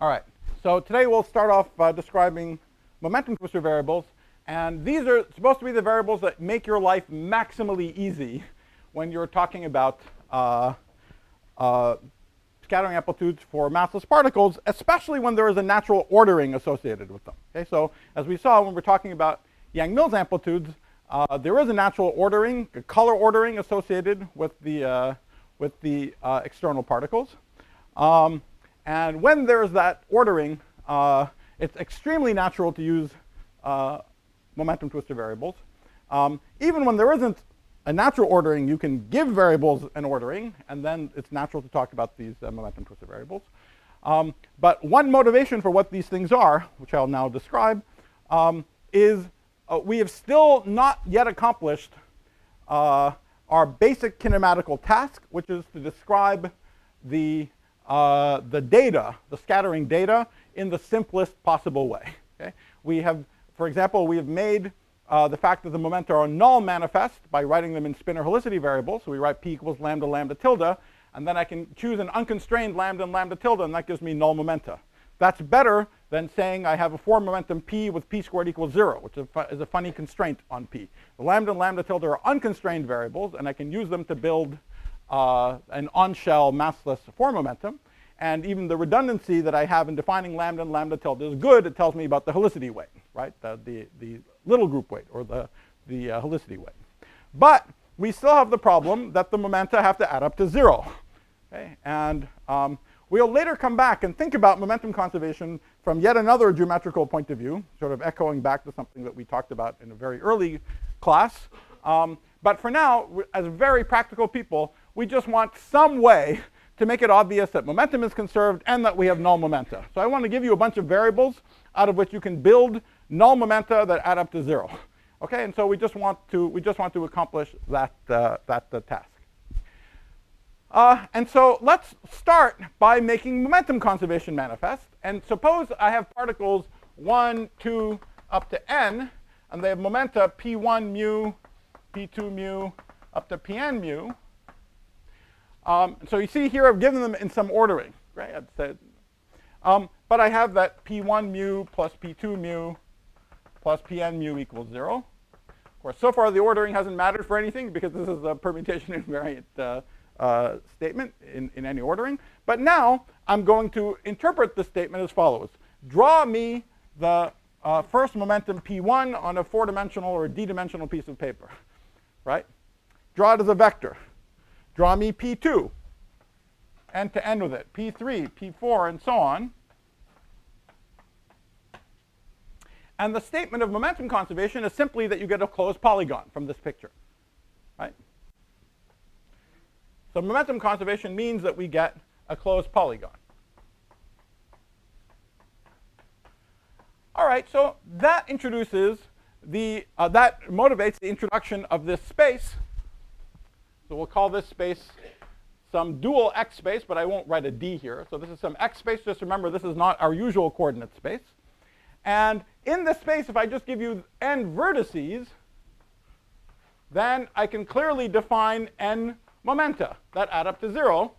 All right. So today we'll start off uh, describing momentum twistor variables. And these are supposed to be the variables that make your life maximally easy when you're talking about uh, uh, scattering amplitudes for massless particles, especially when there is a natural ordering associated with them. Okay, so as we saw when we're talking about Yang-Mills amplitudes, uh, there is a natural ordering, a color ordering associated with the, uh, with the uh, external particles. Um, and when there's that ordering, uh, it's extremely natural to use uh, momentum twistor variables. Um, even when there isn't a natural ordering, you can give variables an ordering, and then it's natural to talk about these uh, momentum twistor variables. Um, but one motivation for what these things are, which I'll now describe, um, is uh, we have still not yet accomplished uh, our basic kinematical task, which is to describe the uh, the data, the scattering data, in the simplest possible way. Okay? We have, for example, we have made uh, the fact that the momenta are null manifest by writing them in spinor helicity variables. So we write p equals lambda lambda tilde, and then I can choose an unconstrained lambda and lambda tilde, and that gives me null momenta. That's better than saying I have a four momentum p with p squared equals zero, which is a funny constraint on p. The lambda and lambda tilde are unconstrained variables, and I can use them to build uh, an on-shell massless four momentum. And even the redundancy that I have in defining lambda and lambda tilde is good. It tells me about the helicity weight, right? The, the, the little group weight or the, the uh, helicity weight. But we still have the problem that the momenta have to add up to zero. Okay? And um, we'll later come back and think about momentum conservation from yet another geometrical point of view, sort of echoing back to something that we talked about in a very early class. Um, but for now, as very practical people, we just want some way to make it obvious that momentum is conserved and that we have null momenta. So I want to give you a bunch of variables out of which you can build null momenta that add up to zero. Okay, and so we just want to we just want to accomplish that uh, that uh, task. Uh, and so let's start by making momentum conservation manifest. And suppose I have particles 1, 2, up to n, and they have momenta p1 mu, p2 mu, up to pn mu. Um, so you see here I've given them in some ordering, right? I've said, um, but I have that p1 mu plus p2 mu plus pn mu equals 0. Of course, so far the ordering hasn't mattered for anything because this is a permutation invariant uh, uh, statement in, in any ordering. But now I'm going to interpret the statement as follows. Draw me the uh, first momentum p1 on a four-dimensional or d-dimensional piece of paper, right? Draw it as a vector. Draw me P2, and to end with it, P3, P4, and so on. And the statement of momentum conservation is simply that you get a closed polygon from this picture, right? So momentum conservation means that we get a closed polygon. All right, so that introduces the, uh, that motivates the introduction of this space so we'll call this space some dual x space, but I won't write a d here. So this is some x space. Just remember, this is not our usual coordinate space. And in this space, if I just give you n vertices, then I can clearly define n momenta that add up to 0.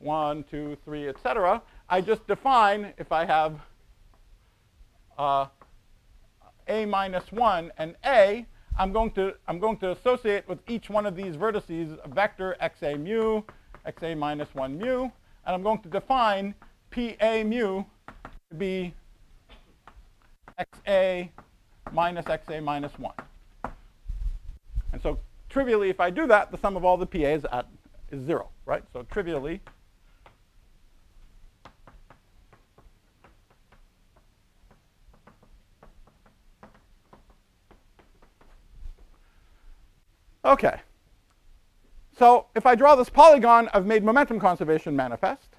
1, 2, 3, etc. I just define, if I have uh, a minus 1 and a, I'm going to I'm going to associate with each one of these vertices a vector xa mu, xa minus 1 mu, and I'm going to define pa mu to be xa minus xa minus 1. And so trivially, if I do that, the sum of all the PAs at is 0, right? So trivially, Okay. So if I draw this polygon, I've made momentum conservation manifest.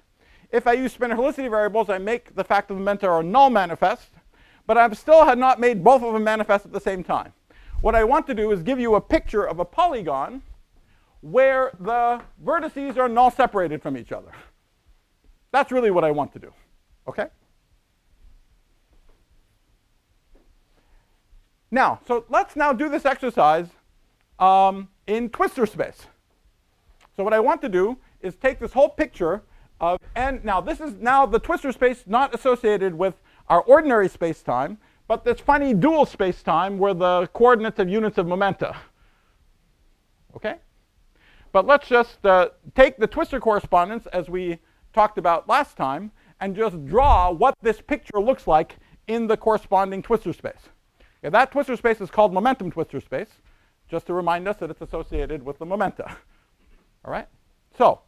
If I use spinor helicity variables, I make the fact of the momenta are null manifest. But I've still had not made both of them manifest at the same time. What I want to do is give you a picture of a polygon where the vertices are null separated from each other. That's really what I want to do. Okay? Now, so let's now do this exercise um, in twistor space. So what I want to do is take this whole picture of n. Now, this is now the twistor space not associated with our ordinary space-time, but this funny dual space-time where the coordinates have units of momenta. Okay? But let's just uh, take the twistor correspondence as we talked about last time and just draw what this picture looks like in the corresponding twistor space. Okay, that twistor space is called momentum twistor space, just to remind us that it's associated with the momenta. All right? So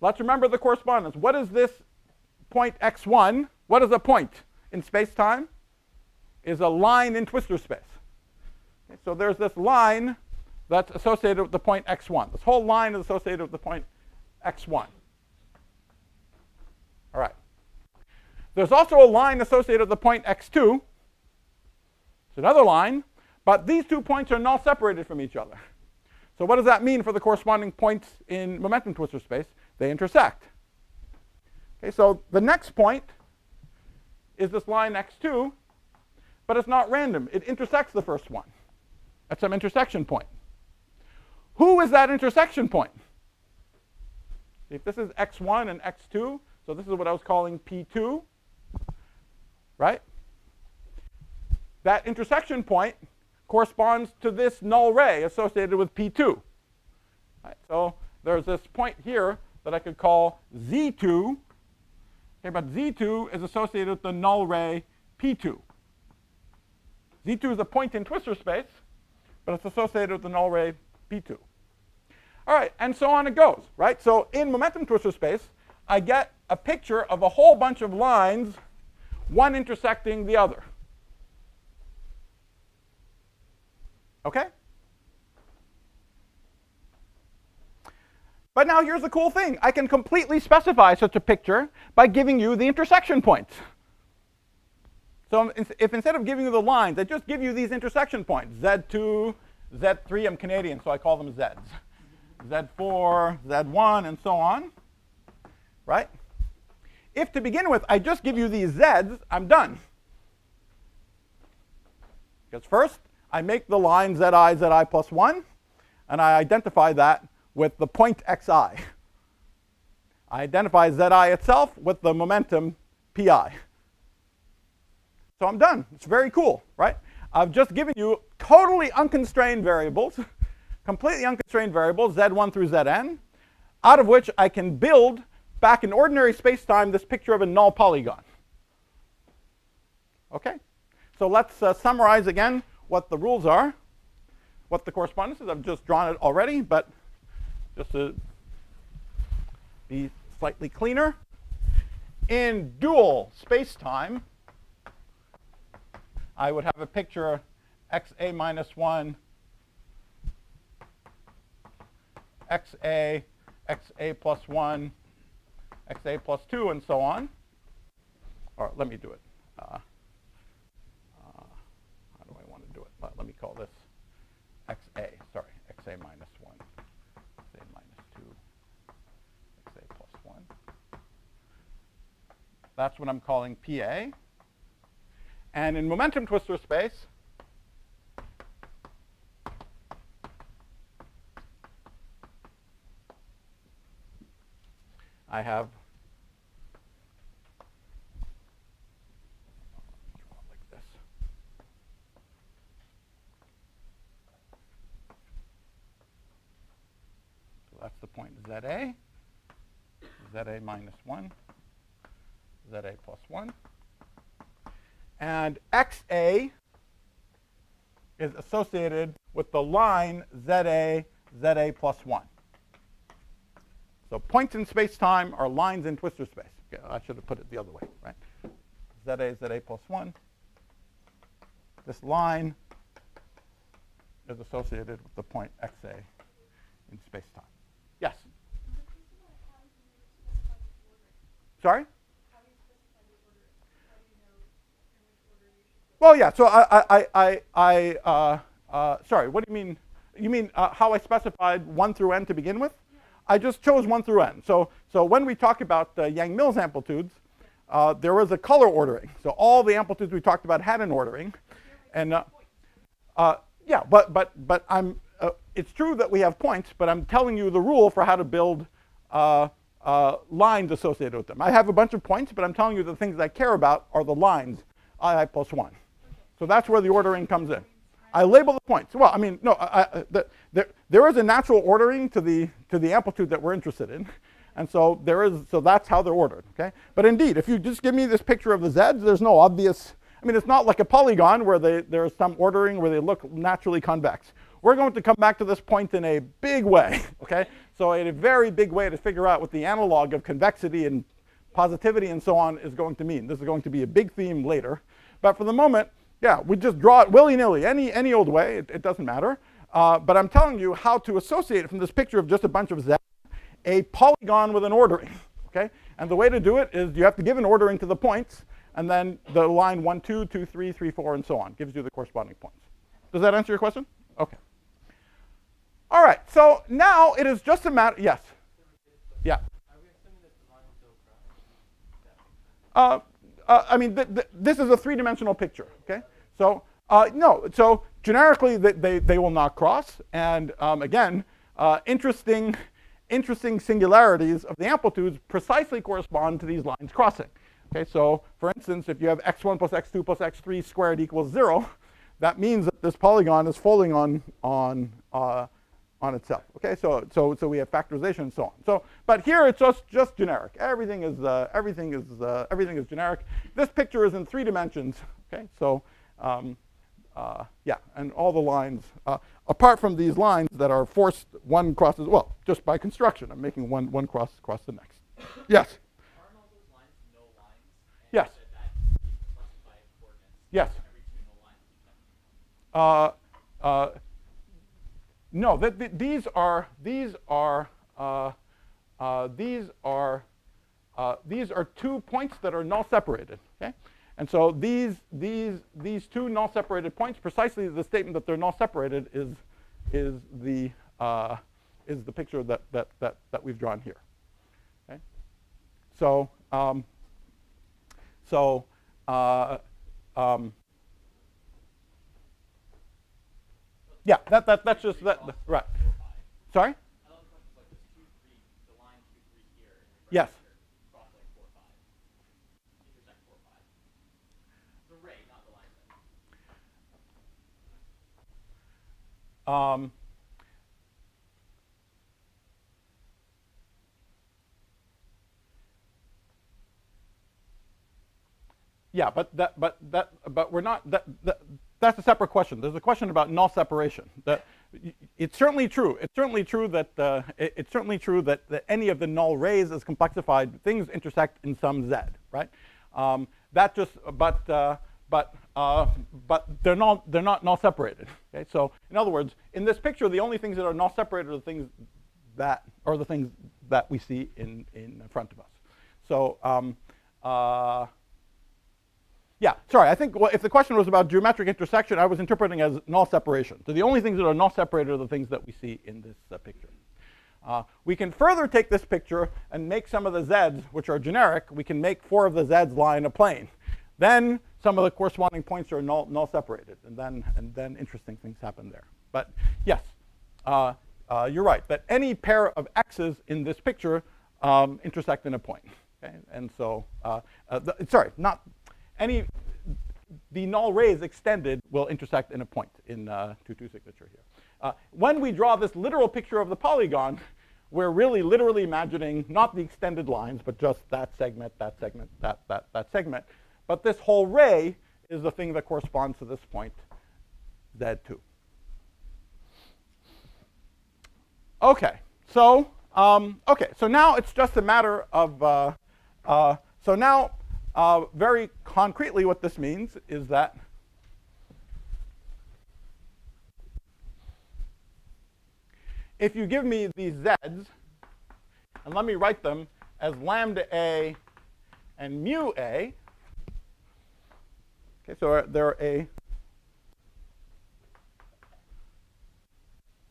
let's remember the correspondence. What is this point x1? What is a point in space-time? Is a line in twistor space. Okay, so there's this line that's associated with the point x1. This whole line is associated with the point x1. All right. There's also a line associated with the point x2. It's another line, but these two points are null separated from each other. So what does that mean for the corresponding points in momentum twistor space? They intersect. Okay, so the next point is this line x2, but it's not random. It intersects the first one at some intersection point. Who is that intersection point? If this is x1 and x2, so this is what I was calling P2, right? That intersection point corresponds to this null ray associated with P2. Right, so there's this point here that I could call Z2. Okay, but Z2 is associated with the null ray P2. Z2 is a point in twistor space, but it's associated with the null ray P2. All right, and so on it goes, right? So in momentum twistor space, I get a picture of a whole bunch of lines, one intersecting the other. Okay? But now here's the cool thing. I can completely specify such a picture by giving you the intersection points. So if instead of giving you the lines, I just give you these intersection points, Z2, Z3, I'm Canadian, so I call them Zs. Z4, Z1, and so on right? If to begin with I just give you these z's, I'm done. Because first, I make the line zi, zi plus 1, and I identify that with the point xi. I identify zi itself with the momentum pi. So I'm done. It's very cool, right? I've just given you totally unconstrained variables, completely unconstrained variables, z1 through zn, out of which I can build back in ordinary space-time this picture of a null polygon. Okay? So let's uh, summarize again what the rules are, what the correspondence is. I've just drawn it already, but just to be slightly cleaner. In dual space-time, I would have a picture xa minus 1, xa, xa plus 1, xa plus 2, and so on. All right, let me do it. Uh, uh, how do I want to do it? Let, let me call this xa, sorry, xa minus 1, xa minus 2, xa plus 1. That's what I'm calling PA. And in momentum twistor space, I have like this. that's the point ZA, ZA minus 1, ZA plus 1. And XA is associated with the line ZA, ZA plus 1. So points in space-time are lines in twistor space. Okay, I should have put it the other way, right? ZA, ZA plus 1. This line is associated with the point XA in space-time. Yes? Sorry? Well, yeah. So I, I, I, I uh, uh, sorry. What do you mean? You mean uh, how I specified one through n to begin with? I just chose one through n. So, so when we talk about the Yang-Mills amplitudes, uh, there was a color ordering. So all the amplitudes we talked about had an ordering, and uh, uh, yeah, but but but I'm it's true that we have points, but I'm telling you the rule for how to build lines associated with them. I have a bunch of points, but I'm telling you the things I care about are the lines, i plus 1. So that's where the ordering comes in. I label the points. Well, I mean, no, I, the, there, there is a natural ordering to the, to the amplitude that we're interested in. And so there is, so that's how they're ordered, okay? But indeed, if you just give me this picture of the z's, there's no obvious, I mean, it's not like a polygon where they, there's some ordering where they look naturally convex. We're going to come back to this point in a big way, okay? So in a very big way to figure out what the analog of convexity and positivity and so on is going to mean. This is going to be a big theme later. But for the moment, yeah, we just draw it willy-nilly, any, any old way, it, it doesn't matter. Uh, but I'm telling you how to associate from this picture of just a bunch of z, a polygon with an ordering, okay? And the way to do it is you have to give an ordering to the points, and then the line 1, 2, 2, 3, 3, 4, and so on gives you the corresponding points. Does that answer your question? Okay. All right, so now it is just a matter, yes. Yeah. Uh, uh, I mean, th th this is a three-dimensional picture, okay? So uh, no, so generically they, they, they, will not cross. And um, again, uh, interesting, interesting singularities of the amplitudes precisely correspond to these lines crossing. Okay, so for instance, if you have x1 plus x2 plus x3 squared equals 0, that means that this polygon is folding on, on, uh, on itself. Okay, so, so, so we have factorization and so on. So, but here it's just, just generic. Everything is, uh, everything, is, uh, everything is generic. This picture is in three dimensions. Okay, so um, uh, yeah, and all the lines, uh, apart from these lines that are forced, one crosses, well, just by construction. I'm making one, one cross across the next. Yes? Yes. Yes. Uh, uh, no, th th these are these are uh, uh these are uh, these are two points that are null separated. And so these these these two null separated points, precisely the statement that they're null separated is is the uh, is the picture that that that that we've drawn here. Okay, so um, so. Um, Yeah, that, that, that's just, that, right. Sorry? Yes. Um, yeah, but that, but that, but we're not. That, that, that's a separate question. There's a question about null separation. That it's certainly true. It's certainly true that uh, it, it's certainly true that, that any of the null rays as complexified things intersect in some z, right? Um, that just, but uh, but uh, but they're not they're not null separated. Okay, so in other words, in this picture, the only things that are null separated are the things that are the things that we see in in front of us. So. Um, uh, yeah, sorry, I think well, if the question was about geometric intersection, I was interpreting as null separation. So the only things that are null separated are the things that we see in this uh, picture. Uh, we can further take this picture and make some of the z's, which are generic. We can make four of the z's lie in a plane. Then some of the corresponding points are null, null separated, and then, and then interesting things happen there. But yes, uh, uh, you're right, that any pair of x's in this picture um, intersect in a point. Okay? And so, uh, uh, the, sorry, not any, the null rays extended will intersect in a point in uh, 2-2 signature here. Uh, when we draw this literal picture of the polygon, we're really literally imagining not the extended lines, but just that segment, that segment, that, that, that segment. But this whole ray is the thing that corresponds to this point, Z2. Okay, so um, okay, so now it's just a matter of uh, uh, so now uh, very concretely, what this means is that if you give me these z's, and let me write them as lambda a and mu a, okay, so they're a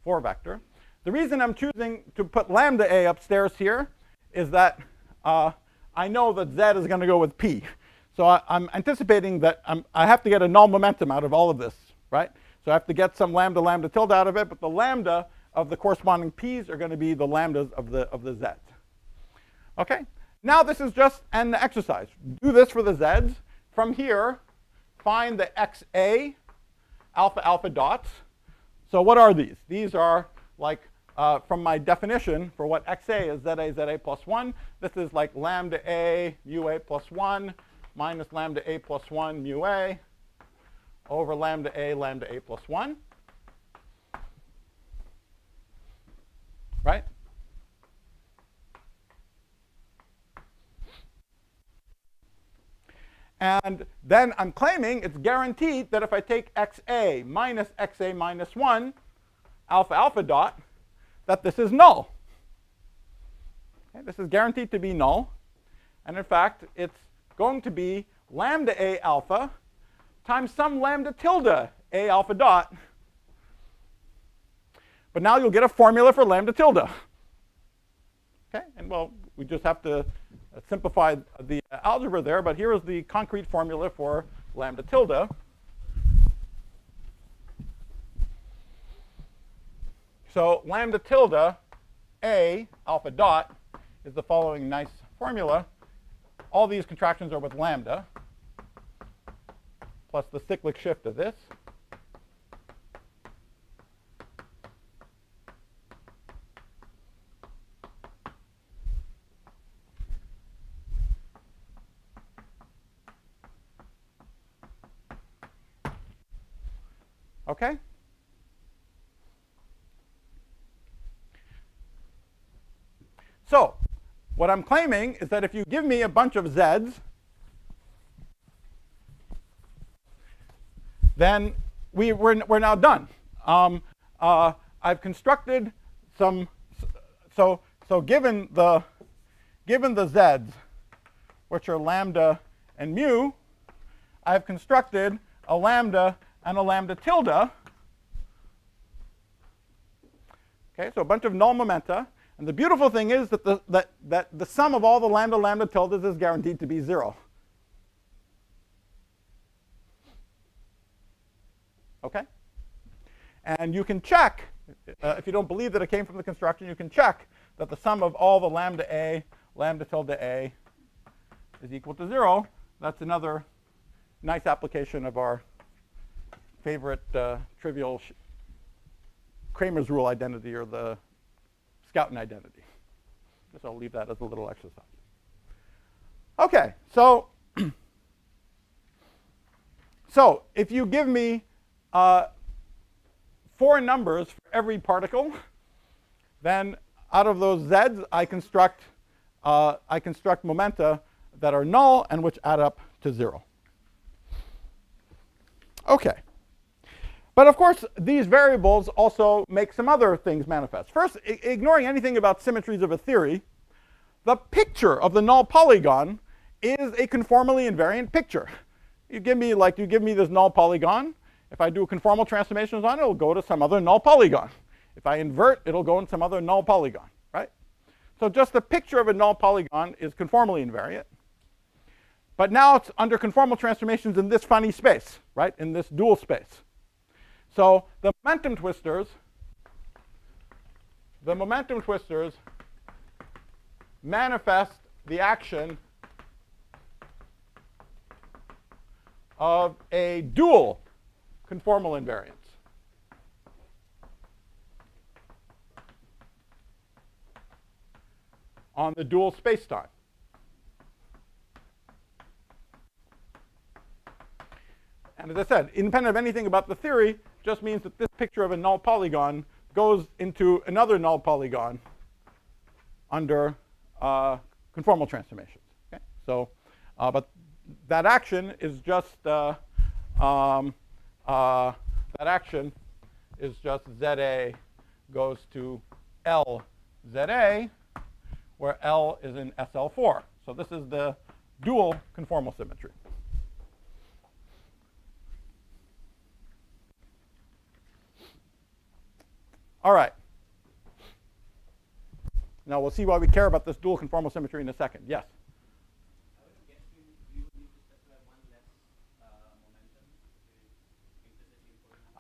4 vector. The reason I'm choosing to put lambda a upstairs here is that uh, I know that z is going to go with p. So I, am anticipating that I'm, i have to get a null momentum out of all of this, right? So I have to get some lambda lambda tilde out of it, but the lambda of the corresponding p's are going to be the lambdas of the, of the z. Okay, now this is just an exercise. Do this for the z's. From here, find the xa alpha alpha dots. So what are these? These are like, uh, from my definition for what xa is za za plus 1, this is like lambda a mu a plus 1 minus lambda a plus 1 mu a over lambda a lambda a plus 1. Right? And then I'm claiming it's guaranteed that if I take xa minus xa minus 1, alpha alpha dot, that this is null. Okay, this is guaranteed to be null. And in fact, it's going to be lambda a alpha times some lambda tilde a alpha dot. But now you'll get a formula for lambda tilde. Okay, and well, we just have to simplify the algebra there, but here is the concrete formula for lambda tilde. So lambda tilde a alpha dot is the following nice formula. All these contractions are with lambda plus the cyclic shift of this. Okay? So, what I'm claiming is that if you give me a bunch of z's, then we, we're, we're now done. Um, uh, I've constructed some, so, so given the, given the z's, which are lambda and mu, I've constructed a lambda and a lambda tilde. Okay, so a bunch of null momenta. And the beautiful thing is that the, that, that the sum of all the lambda lambda tildes is guaranteed to be 0. Okay? And you can check, uh, if you don't believe that it came from the construction, you can check that the sum of all the lambda a, lambda tilde a is equal to 0. That's another nice application of our favorite uh, trivial Cramer's rule identity or the Schouten identity. Guess I'll leave that as a little exercise. Okay, so so if you give me uh, four numbers for every particle, then out of those z's, I construct uh, I construct momenta that are null and which add up to zero. Okay. But of course, these variables also make some other things manifest. First, ignoring anything about symmetries of a theory, the picture of the null polygon is a conformally invariant picture. You give me like you give me this null polygon. If I do conformal transformations on it, it'll go to some other null polygon. If I invert, it'll go in some other null polygon, right? So just the picture of a null polygon is conformally invariant. But now it's under conformal transformations in this funny space, right? In this dual space. So the momentum twistors, the momentum twistors manifest the action of a dual conformal invariance. on the dual spacetime. And as I said, independent of anything about the theory, just means that this picture of a null polygon goes into another null polygon under uh, conformal transformations. Okay? So, uh, but that action is just uh, um, uh, that action is just ZA goes to LZA, where L is in SL4. So this is the dual conformal symmetry. All right. Now we'll see why we care about this dual conformal symmetry in a second. Yes?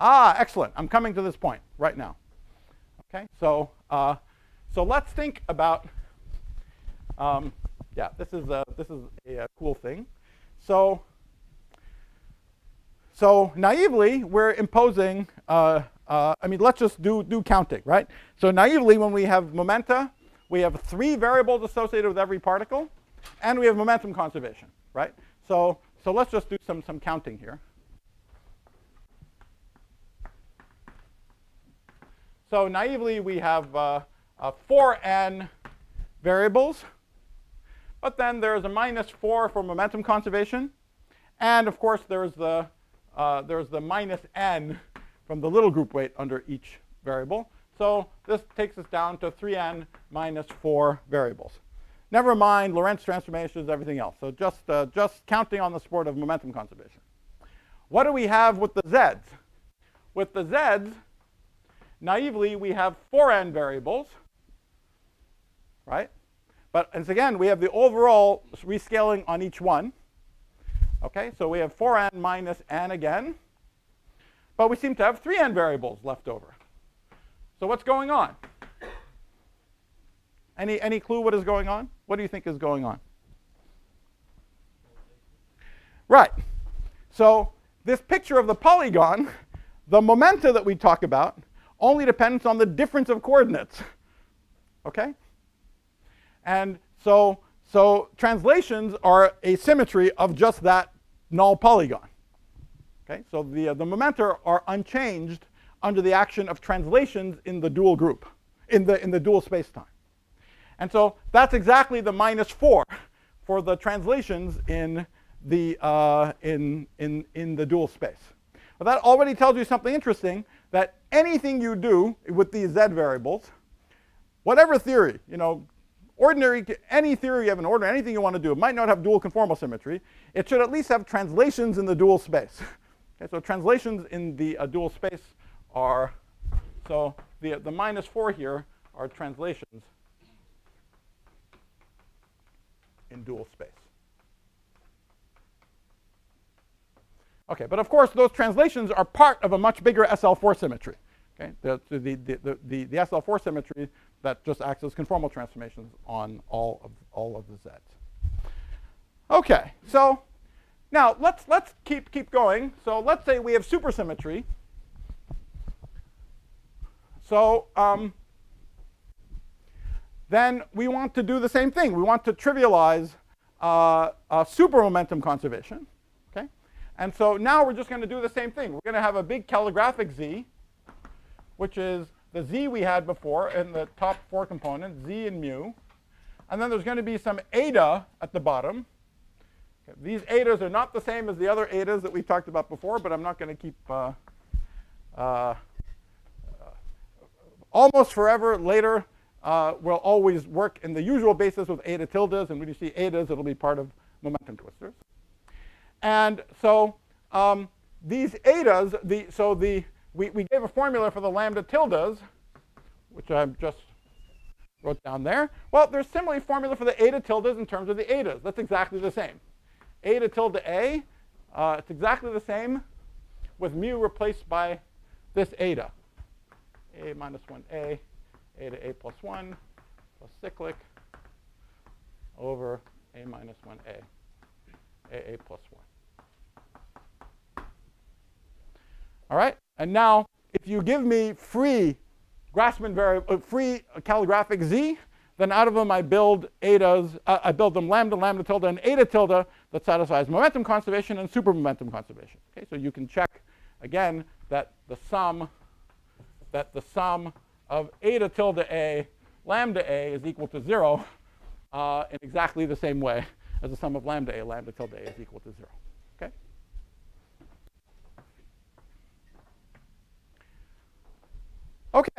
Ah, excellent. I'm coming to this point right now. Okay, so uh, so let's think about um, yeah, this is a, this is a, a cool thing. So, so naively, we're imposing, uh, uh, I mean, let's just do, do counting, right? So naively, when we have momenta, we have three variables associated with every particle, and we have momentum conservation, right? So, so let's just do some, some counting here. So naively, we have uh, uh, 4n variables. But then there's a minus 4 for momentum conservation. And of course, there's the, uh, there's the minus n from the little group weight under each variable. So this takes us down to 3n minus 4 variables. Never mind Lorentz transformations, everything else. So just, uh, just counting on the support of momentum conservation. What do we have with the z's? With the z's, naively, we have 4n variables, right? But as again, we have the overall rescaling on each one. Okay, so we have 4n minus n again. But we seem to have 3n variables left over. So what's going on? Any, any clue what is going on? What do you think is going on? Right. So this picture of the polygon, the momenta that we talk about, only depends on the difference of coordinates. Okay? And so, so translations are a symmetry of just that null polygon. Okay? So the, uh, the momenta are unchanged under the action of translations in the dual group, in the, in the dual spacetime. And so that's exactly the minus 4 for the translations in the, uh, in, in, in the dual space. Well, that already tells you something interesting, that anything you do with these z variables, whatever theory, you know, ordinary, any theory you have an order, anything you want to do, it might not have dual conformal symmetry. It should at least have translations in the dual space. okay, so translations in the uh, dual space are, so the, the minus 4 here are translations in dual space. Okay, but of course, those translations are part of a much bigger SL4 symmetry. Okay, the, the, the, the, the SL4 symmetry that just acts as conformal transformations on all of, all of the z's. Okay, so now let's, let's keep, keep going. So let's say we have supersymmetry. So um, then we want to do the same thing. We want to trivialize uh, uh, supermomentum conservation. Okay? And so now we're just going to do the same thing. We're going to have a big calligraphic z, which is the z we had before in the top four components, z and mu. And then there's going to be some eta at the bottom. These etas are not the same as the other etas that we talked about before, but I'm not going to keep uh, uh, almost forever later uh, will always work in the usual basis with eta tildes. And when you see etas, it'll be part of momentum twistors. And so um, these etas, the, so the, we, we gave a formula for the lambda tildes, which I just wrote down there. Well, there's similarly formula for the eta tildes in terms of the etas. That's exactly the same. Eta tilde A, uh, it's exactly the same with mu replaced by this eta. A minus 1A a to a plus 1 plus cyclic over a minus 1a, a a plus 1. All right? And now, if you give me free Grassmann variable, uh, free calligraphic z, then out of them I build etas, uh, I build them lambda, lambda tilde, and eta tilde that satisfies momentum conservation and supermomentum conservation. Okay, so you can check again that the sum, that the sum of eta tilde a lambda a is equal to 0 uh, in exactly the same way as the sum of lambda a lambda tilde a is equal to 0. Okay? Okay.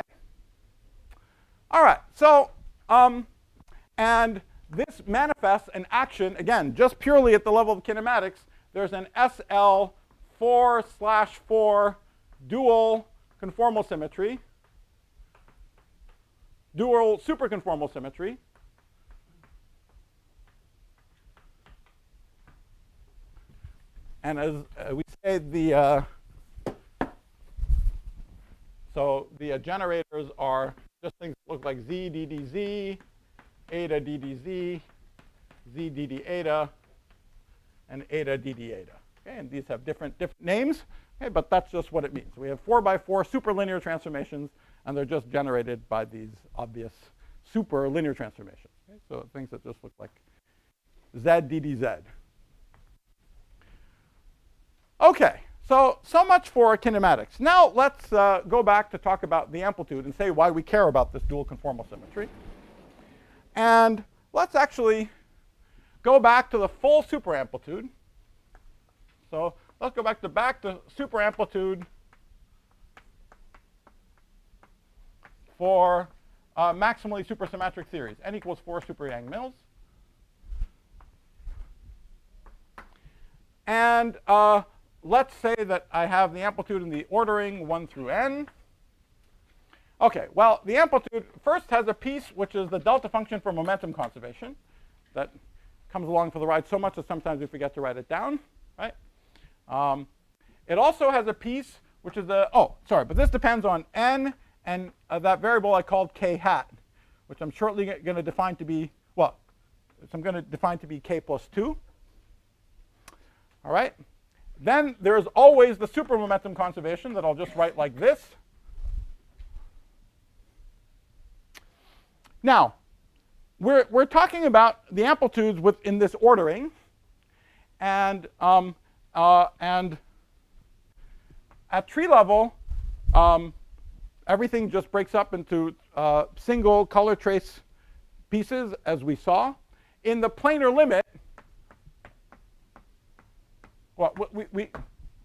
All right. So, um, and this manifests an action, again, just purely at the level of kinematics. There's an SL 4 slash 4 dual conformal symmetry dual superconformal symmetry. And as uh, we say, the uh, so the uh, generators are just things that look like z ddz, eta ddz, z dd eta and eta dd eta. Okay, and these have different, different names, okay, but that's just what it means. We have 4 by 4 superlinear transformations, and they're just generated by these obvious super linear transformations. Okay? So things that just look like z d d z. Okay, so, so much for kinematics. Now let's uh, go back to talk about the amplitude and say why we care about this dual conformal symmetry. And let's actually go back to the full superamplitude. So let's go back to back to superamplitude for uh, maximally supersymmetric theories, n equals 4 super Yang-Mills. And uh, let's say that I have the amplitude in the ordering 1 through n. OK, well, the amplitude first has a piece which is the delta function for momentum conservation that comes along for the ride so much that sometimes we forget to write it down, right? Um, it also has a piece which is the, oh, sorry, but this depends on n and uh, that variable I called k hat, which I'm shortly going to define to be, well, I'm going to define to be k plus 2. All right? Then there's always the supermomentum conservation that I'll just write like this. Now, we're, we're talking about the amplitudes within this ordering. And, um, uh, and at tree level, um, everything just breaks up into uh, single color trace pieces, as we saw. In the planar limit, well, we, we,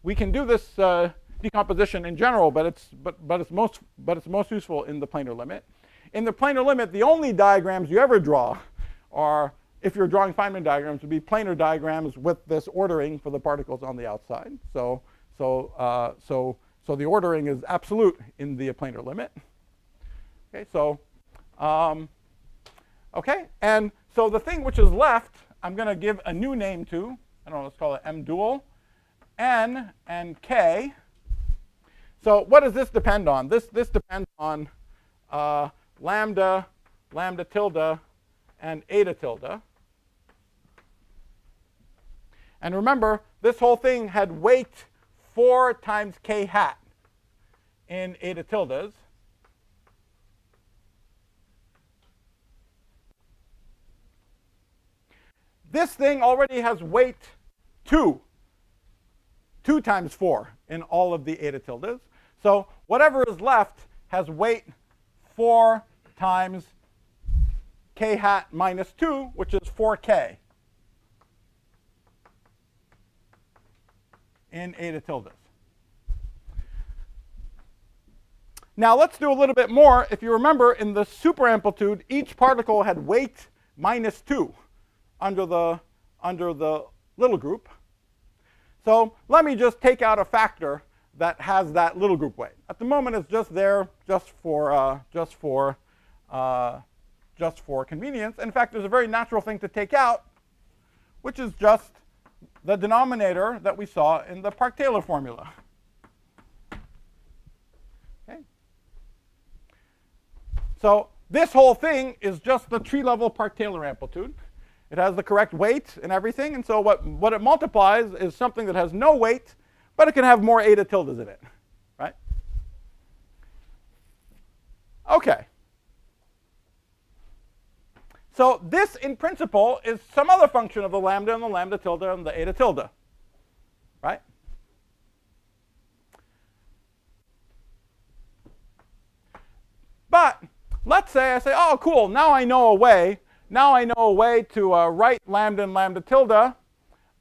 we can do this uh, decomposition in general, but it's, but, but, it's most, but it's most useful in the planar limit. In the planar limit, the only diagrams you ever draw are, if you're drawing Feynman diagrams, would be planar diagrams with this ordering for the particles on the outside. So, so, uh, so, so the ordering is absolute in the planar limit. Okay, so, um, okay, and so the thing which is left, I'm going to give a new name to. I don't know, let's call it M dual, N and K. So what does this depend on? This, this depends on uh, lambda, lambda tilde, and eta tilde. And remember, this whole thing had weight 4 times k hat in eta tildes. This thing already has weight 2. 2 times 4 in all of the eta tildes. So whatever is left has weight 4 times k hat minus 2, which is 4k in eta tildes. Now let's do a little bit more. If you remember, in the superamplitude, each particle had weight minus 2 under the, under the little group. So let me just take out a factor that has that little group weight. At the moment, it's just there just for, uh, just for, uh, just for convenience. In fact, there's a very natural thing to take out, which is just the denominator that we saw in the Parke-Taylor formula. Okay. So this whole thing is just the tree-level Parke-Taylor amplitude. It has the correct weight and everything. And so what, what it multiplies is something that has no weight, but it can have more eta tildes in it, right? OK. So this, in principle, is some other function of the lambda and the lambda tilde and the eta tilde, right? But let's say I say, oh, cool, now I know a way now I know a way to uh, write lambda and lambda tilde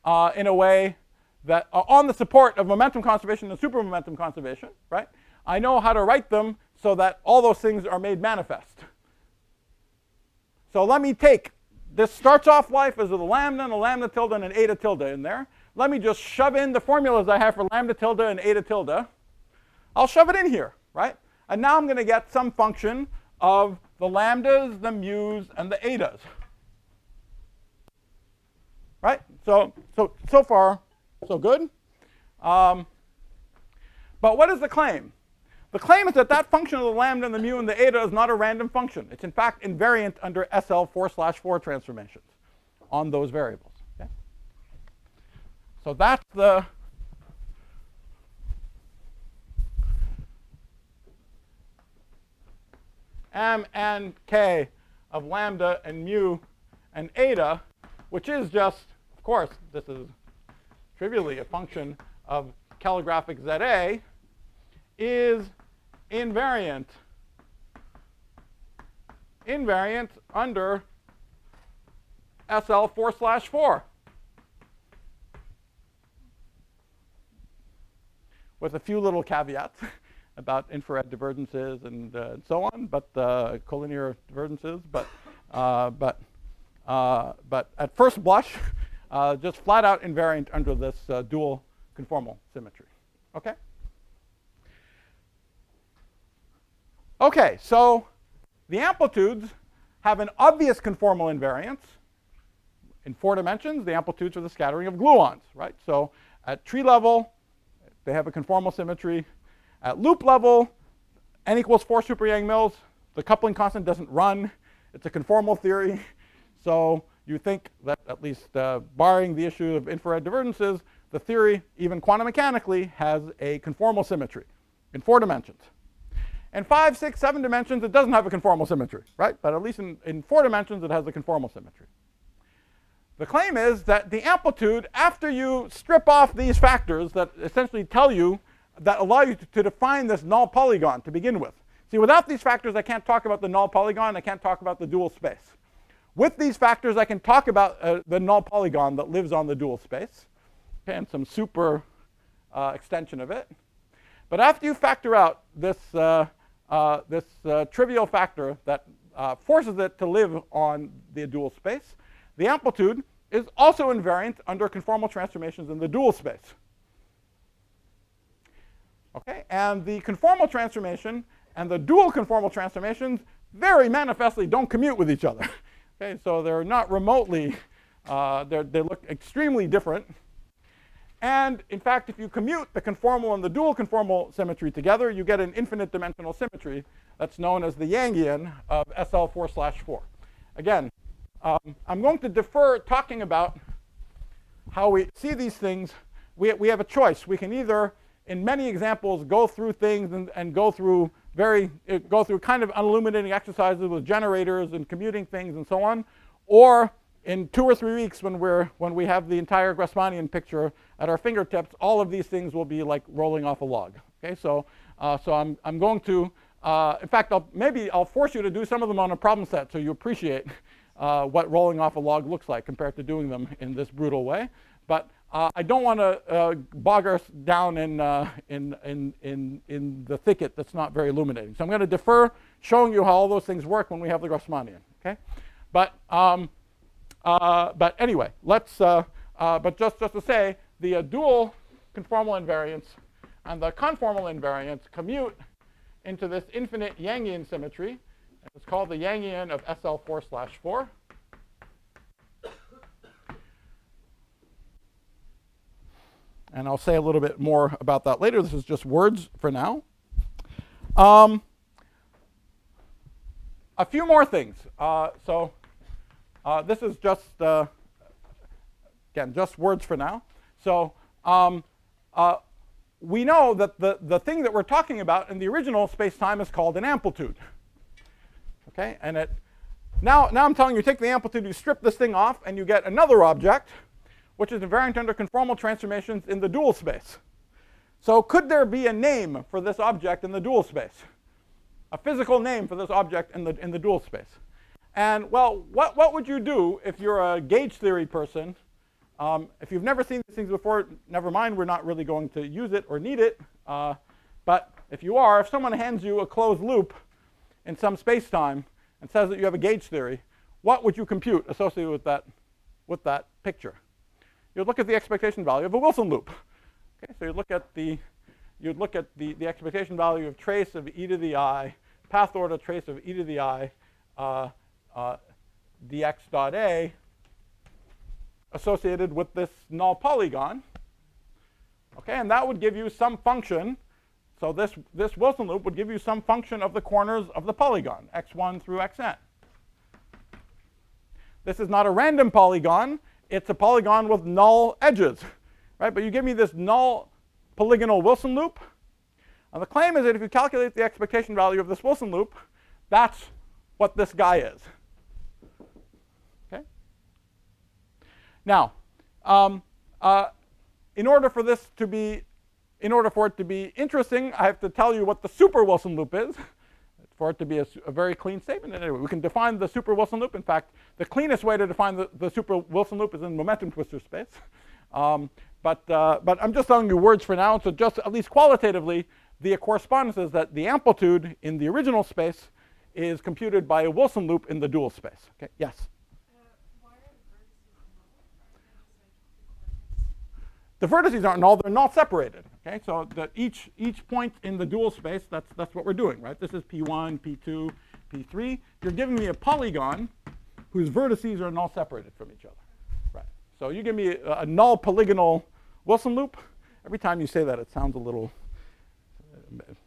uh, in a way that uh, on the support of momentum conservation and supermomentum conservation, right? I know how to write them so that all those things are made manifest. So let me take, this starts off life as a lambda and a lambda tilde and an eta tilde in there. Let me just shove in the formulas I have for lambda tilde and eta tilde. I'll shove it in here, right? And now I'm going to get some function of the lambdas, the mu's, and the etas. Right? So, so, so far, so good. Um, but what is the claim? The claim is that that function of the lambda and the mu and the eta is not a random function. It's in fact invariant under SL 4 slash 4 transformations. on those variables. Okay? So that's the m and k of lambda and mu and eta, which is just, of course, this is trivially a function of calligraphic ZA, is invariant. Invariant under SL 4 slash 4. With a few little caveats. about infrared divergences and, uh, and so on, but uh, collinear divergences. But, uh, but, uh, but at first blush, uh, just flat out invariant under this uh, dual conformal symmetry. Okay? Okay, so the amplitudes have an obvious conformal invariance. In four dimensions, the amplitudes are the scattering of gluons, right? So at tree level, they have a conformal symmetry at loop level, n equals 4 super Yang-Mills. The coupling constant doesn't run. It's a conformal theory. So you think that at least uh, barring the issue of infrared divergences, the theory, even quantum mechanically, has a conformal symmetry in four dimensions. In five, six, seven dimensions, it doesn't have a conformal symmetry, right? But at least in, in four dimensions, it has a conformal symmetry. The claim is that the amplitude, after you strip off these factors that essentially tell you that allow you to, to, define this null polygon to begin with. See, without these factors, I can't talk about the null polygon. I can't talk about the dual space. With these factors, I can talk about uh, the null polygon that lives on the dual space okay, and some super uh, extension of it. But after you factor out this, uh, uh this uh, trivial factor that uh, forces it to live on the dual space, the amplitude is also invariant under conformal transformations in the dual space. Okay, and the conformal transformation and the dual conformal transformations very manifestly don't commute with each other. okay, so they're not remotely, uh, they look extremely different. And in fact, if you commute the conformal and the dual conformal symmetry together, you get an infinite dimensional symmetry that's known as the Yangian of SL4 slash 4. Again, um, I'm going to defer talking about how we see these things. We, we have a choice. We can either in many examples, go through things and, and go through very go through kind of unilluminating exercises with generators and commuting things and so on, or in two or three weeks when we're when we have the entire Grassmannian picture at our fingertips, all of these things will be like rolling off a log. Okay, so uh, so I'm I'm going to uh, in fact I'll, maybe I'll force you to do some of them on a problem set so you appreciate uh, what rolling off a log looks like compared to doing them in this brutal way. But uh, I don't want to uh, bog us down in, uh, in, in, in, in the thicket that's not very illuminating. So I'm going to defer showing you how all those things work when we have the Grassmannian. Okay? But, um, uh, but anyway, let's, uh, uh, but just, just to say, the dual conformal invariance and the conformal invariance commute into this infinite Yangian symmetry. It's called the Yangian of SL4 slash 4. And I'll say a little bit more about that later. This is just words for now. Um, a few more things. Uh, so uh, this is just, uh, again, just words for now. So um, uh, we know that the, the thing that we're talking about in the original space-time is called an amplitude. Okay, and it, now, now I'm telling you, take the amplitude, you strip this thing off, and you get another object which is invariant under conformal transformations in the dual space. So could there be a name for this object in the dual space? A physical name for this object in the, in the dual space. And well, what, what would you do if you're a gauge theory person? Um, if you've never seen these things before, never mind, we're not really going to use it or need it. Uh, but if you are, if someone hands you a closed loop in some space-time and says that you have a gauge theory, what would you compute associated with that, with that picture? You would look at the expectation value of a Wilson loop. Okay, so you look at the you'd look at the, the expectation value of trace of e to the i, path order trace of e to the i, uh, uh, dx dot a, associated with this null polygon. Okay, and that would give you some function. So this, this Wilson loop would give you some function of the corners of the polygon, x1 through xn. This is not a random polygon. It's a polygon with null edges, right? But you give me this null polygonal Wilson loop. And the claim is that if you calculate the expectation value of this Wilson loop, that's what this guy is. Okay? Now, um, uh, in order for this to be, in order for it to be interesting, I have to tell you what the super Wilson loop is. For it to be a, a, very clean statement. Anyway, we can define the super Wilson loop. In fact, the cleanest way to define the, the super Wilson loop is in momentum twistor space. Um, but, uh, but I'm just telling you words for now. So just at least qualitatively, the correspondence is that the amplitude in the original space is computed by a Wilson loop in the dual space. Okay, yes? The vertices aren't null, they're not separated. Okay, so each each point in the dual space, that's that's what we're doing, right? This is P1, P2, P3. You're giving me a polygon whose vertices are null separated from each other. Right. So you give me a, a null polygonal Wilson loop. Every time you say that, it sounds a little it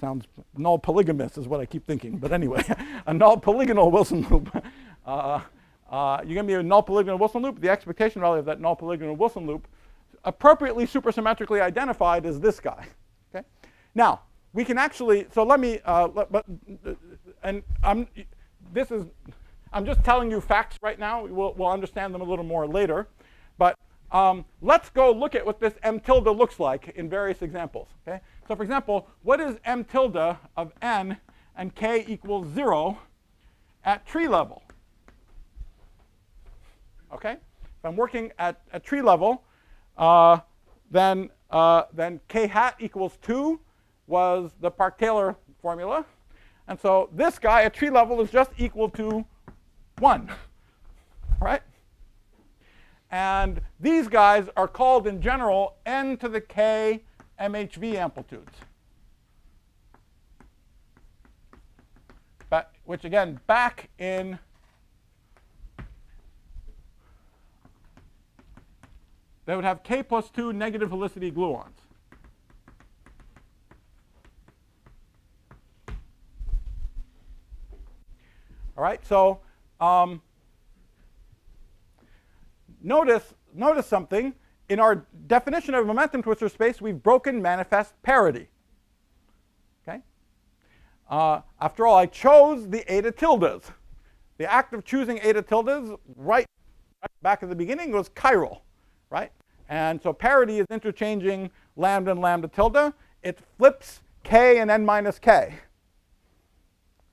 sounds null polygamous is what I keep thinking. But anyway, a null polygonal Wilson loop. Uh, uh, you give me a null polygonal Wilson loop. The expectation value of that null polygonal Wilson loop appropriately supersymmetrically identified as this guy. Okay? Now, we can actually, so let me, uh, let, but, and I'm, this is, I'm just telling you facts right now. We'll, we'll understand them a little more later. But um, let's go look at what this m tilde looks like in various examples. Okay? So for example, what is m tilde of n and k equals 0 at tree level? Okay? If I'm working at, at tree level, uh, then, uh, then k hat equals 2 was the Parke-Taylor formula. And so this guy at tree level is just equal to 1, right? And these guys are called in general n to the k MHV amplitudes. But, which again, back in they would have k plus 2 negative helicity gluons. All right, so um, notice, notice something. In our definition of momentum twistor space, we've broken manifest parity. Okay? Uh, after all, I chose the eta tildes. The act of choosing eta tildes right, right back at the beginning was chiral, right? And so parity is interchanging lambda and lambda tilde. It flips k and n minus k.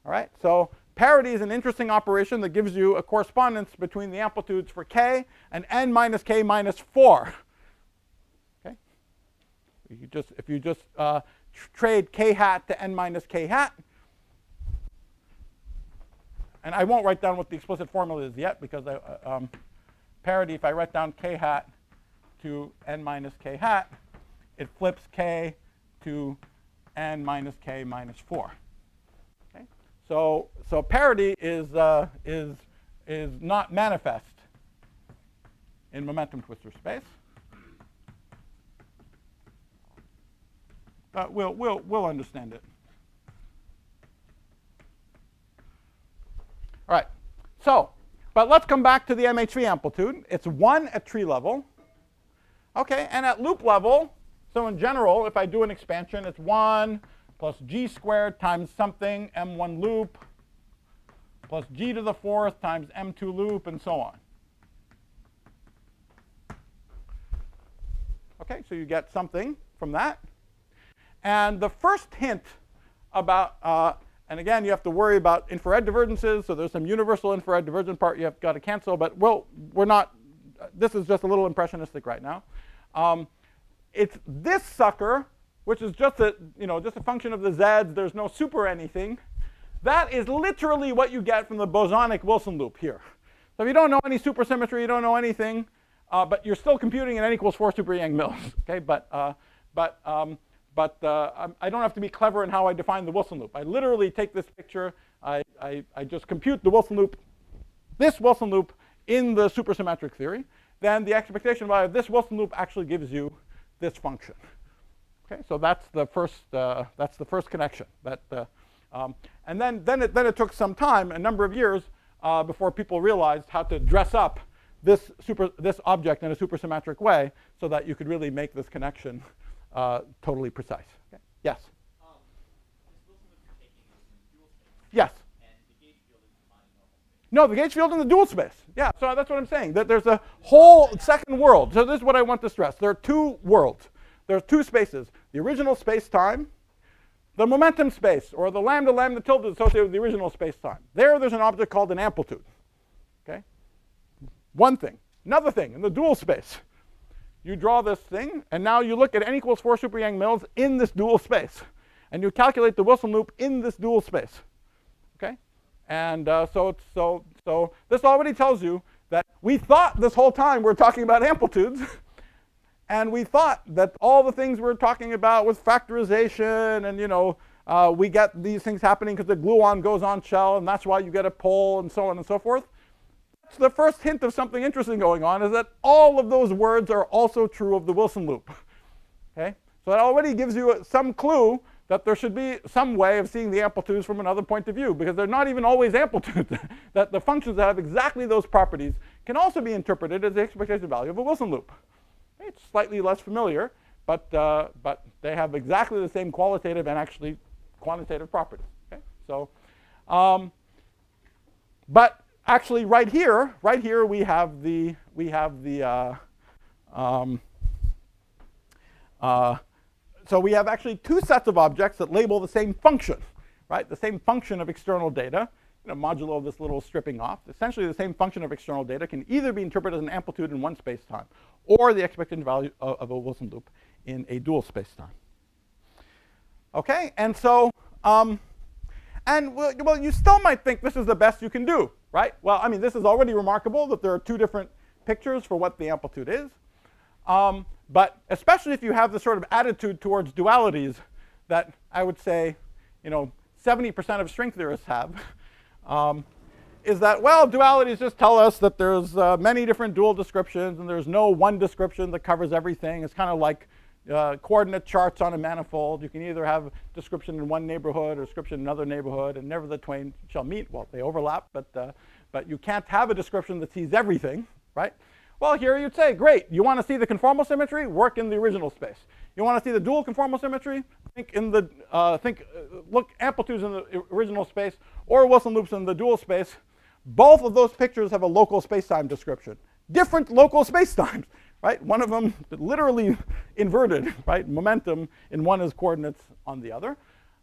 All right, so parity is an interesting operation that gives you a correspondence between the amplitudes for k and n minus k minus 4. Okay, you just if you just uh, trade k hat to n minus k hat, and I won't write down what the explicit formula is yet because I, uh, um, parity, if I write down k hat to n minus k hat, it flips k to n minus k minus 4. Okay? So, so parity is, uh, is, is not manifest in momentum twistor space. But we'll, we'll, we'll understand it. All right. So, but let's come back to the MHV amplitude. It's 1 at tree level. Okay, and at loop level, so in general, if I do an expansion, it's 1 plus g squared times something, m1 loop, plus g to the fourth times m2 loop, and so on. Okay, so you get something from that. And the first hint about, uh, and again, you have to worry about infrared divergences, so there's some universal infrared divergent part you have got to cancel, but well, we're not, this is just a little impressionistic right now. Um, it's this sucker, which is just a, you know, just a function of the z's. There's no super anything. That is literally what you get from the bosonic Wilson loop here. So if you don't know any supersymmetry, you don't know anything, uh, but you're still computing in n equals 4 super Yang Mills. Okay, but, uh, but, um, but uh, I don't have to be clever in how I define the Wilson loop. I literally take this picture, I, I, I just compute the Wilson loop, this Wilson loop in the supersymmetric theory then the expectation value of this Wilson loop actually gives you this function. Okay, so that's the first uh, that's the first connection. That uh, um, and then then it then it took some time, a number of years, uh, before people realized how to dress up this, super, this object in a supersymmetric way so that you could really make this connection uh, totally precise. Okay. Yes? Um, yes. No, the gauge field in the dual space. Yeah, so that's what I'm saying. That there's a whole second world. So this is what I want to stress. There are two worlds. There are two spaces. The original space-time, the momentum space, or the lambda lambda tilde associated with the original space-time. There, there's an object called an amplitude. Okay? One thing. Another thing, in the dual space, you draw this thing, and now you look at n equals 4 super Yang-Mills in this dual space. And you calculate the Wilson loop in this dual space. And uh, so, so, so this already tells you that we thought this whole time we are talking about amplitudes. and we thought that all the things we are talking about with factorization and, you know, uh, we get these things happening because the gluon goes on shell, and that's why you get a pole, and so on and so forth. So the first hint of something interesting going on is that all of those words are also true of the Wilson loop. okay? So that already gives you some clue that there should be some way of seeing the amplitudes from another point of view, because they're not even always amplitudes. that the functions that have exactly those properties can also be interpreted as the expectation value of a Wilson loop. It's slightly less familiar, but, uh, but they have exactly the same qualitative and actually quantitative properties. Okay? So, um, but actually right here, right here we have the, we have the, uh, um, uh, so we have actually two sets of objects that label the same function, right? The same function of external data, you know, modulo this little stripping off. Essentially the same function of external data can either be interpreted as an amplitude in one space-time or the expected value of, of, a Wilson loop in a dual space-time. Okay, and so, um, and well, well, you still might think this is the best you can do, right? Well, I mean, this is already remarkable that there are two different pictures for what the amplitude is. Um, but especially if you have the sort of attitude towards dualities that I would say, you know, 70% of string theorists have, um, is that, well, dualities just tell us that there's uh, many different dual descriptions and there's no one description that covers everything. It's kind of like uh, coordinate charts on a manifold. You can either have description in one neighborhood or description in another neighborhood, and never the twain shall meet. Well, they overlap, but, uh, but you can't have a description that sees everything, right? Well, here you'd say, great, you want to see the conformal symmetry? Work in the original space. You want to see the dual conformal symmetry? Think in the, uh, think, uh, look amplitudes in the original space or Wilson loops in the dual space. Both of those pictures have a local space-time description. Different local space-times, right? One of them literally inverted, right? Momentum in one is coordinates on the other.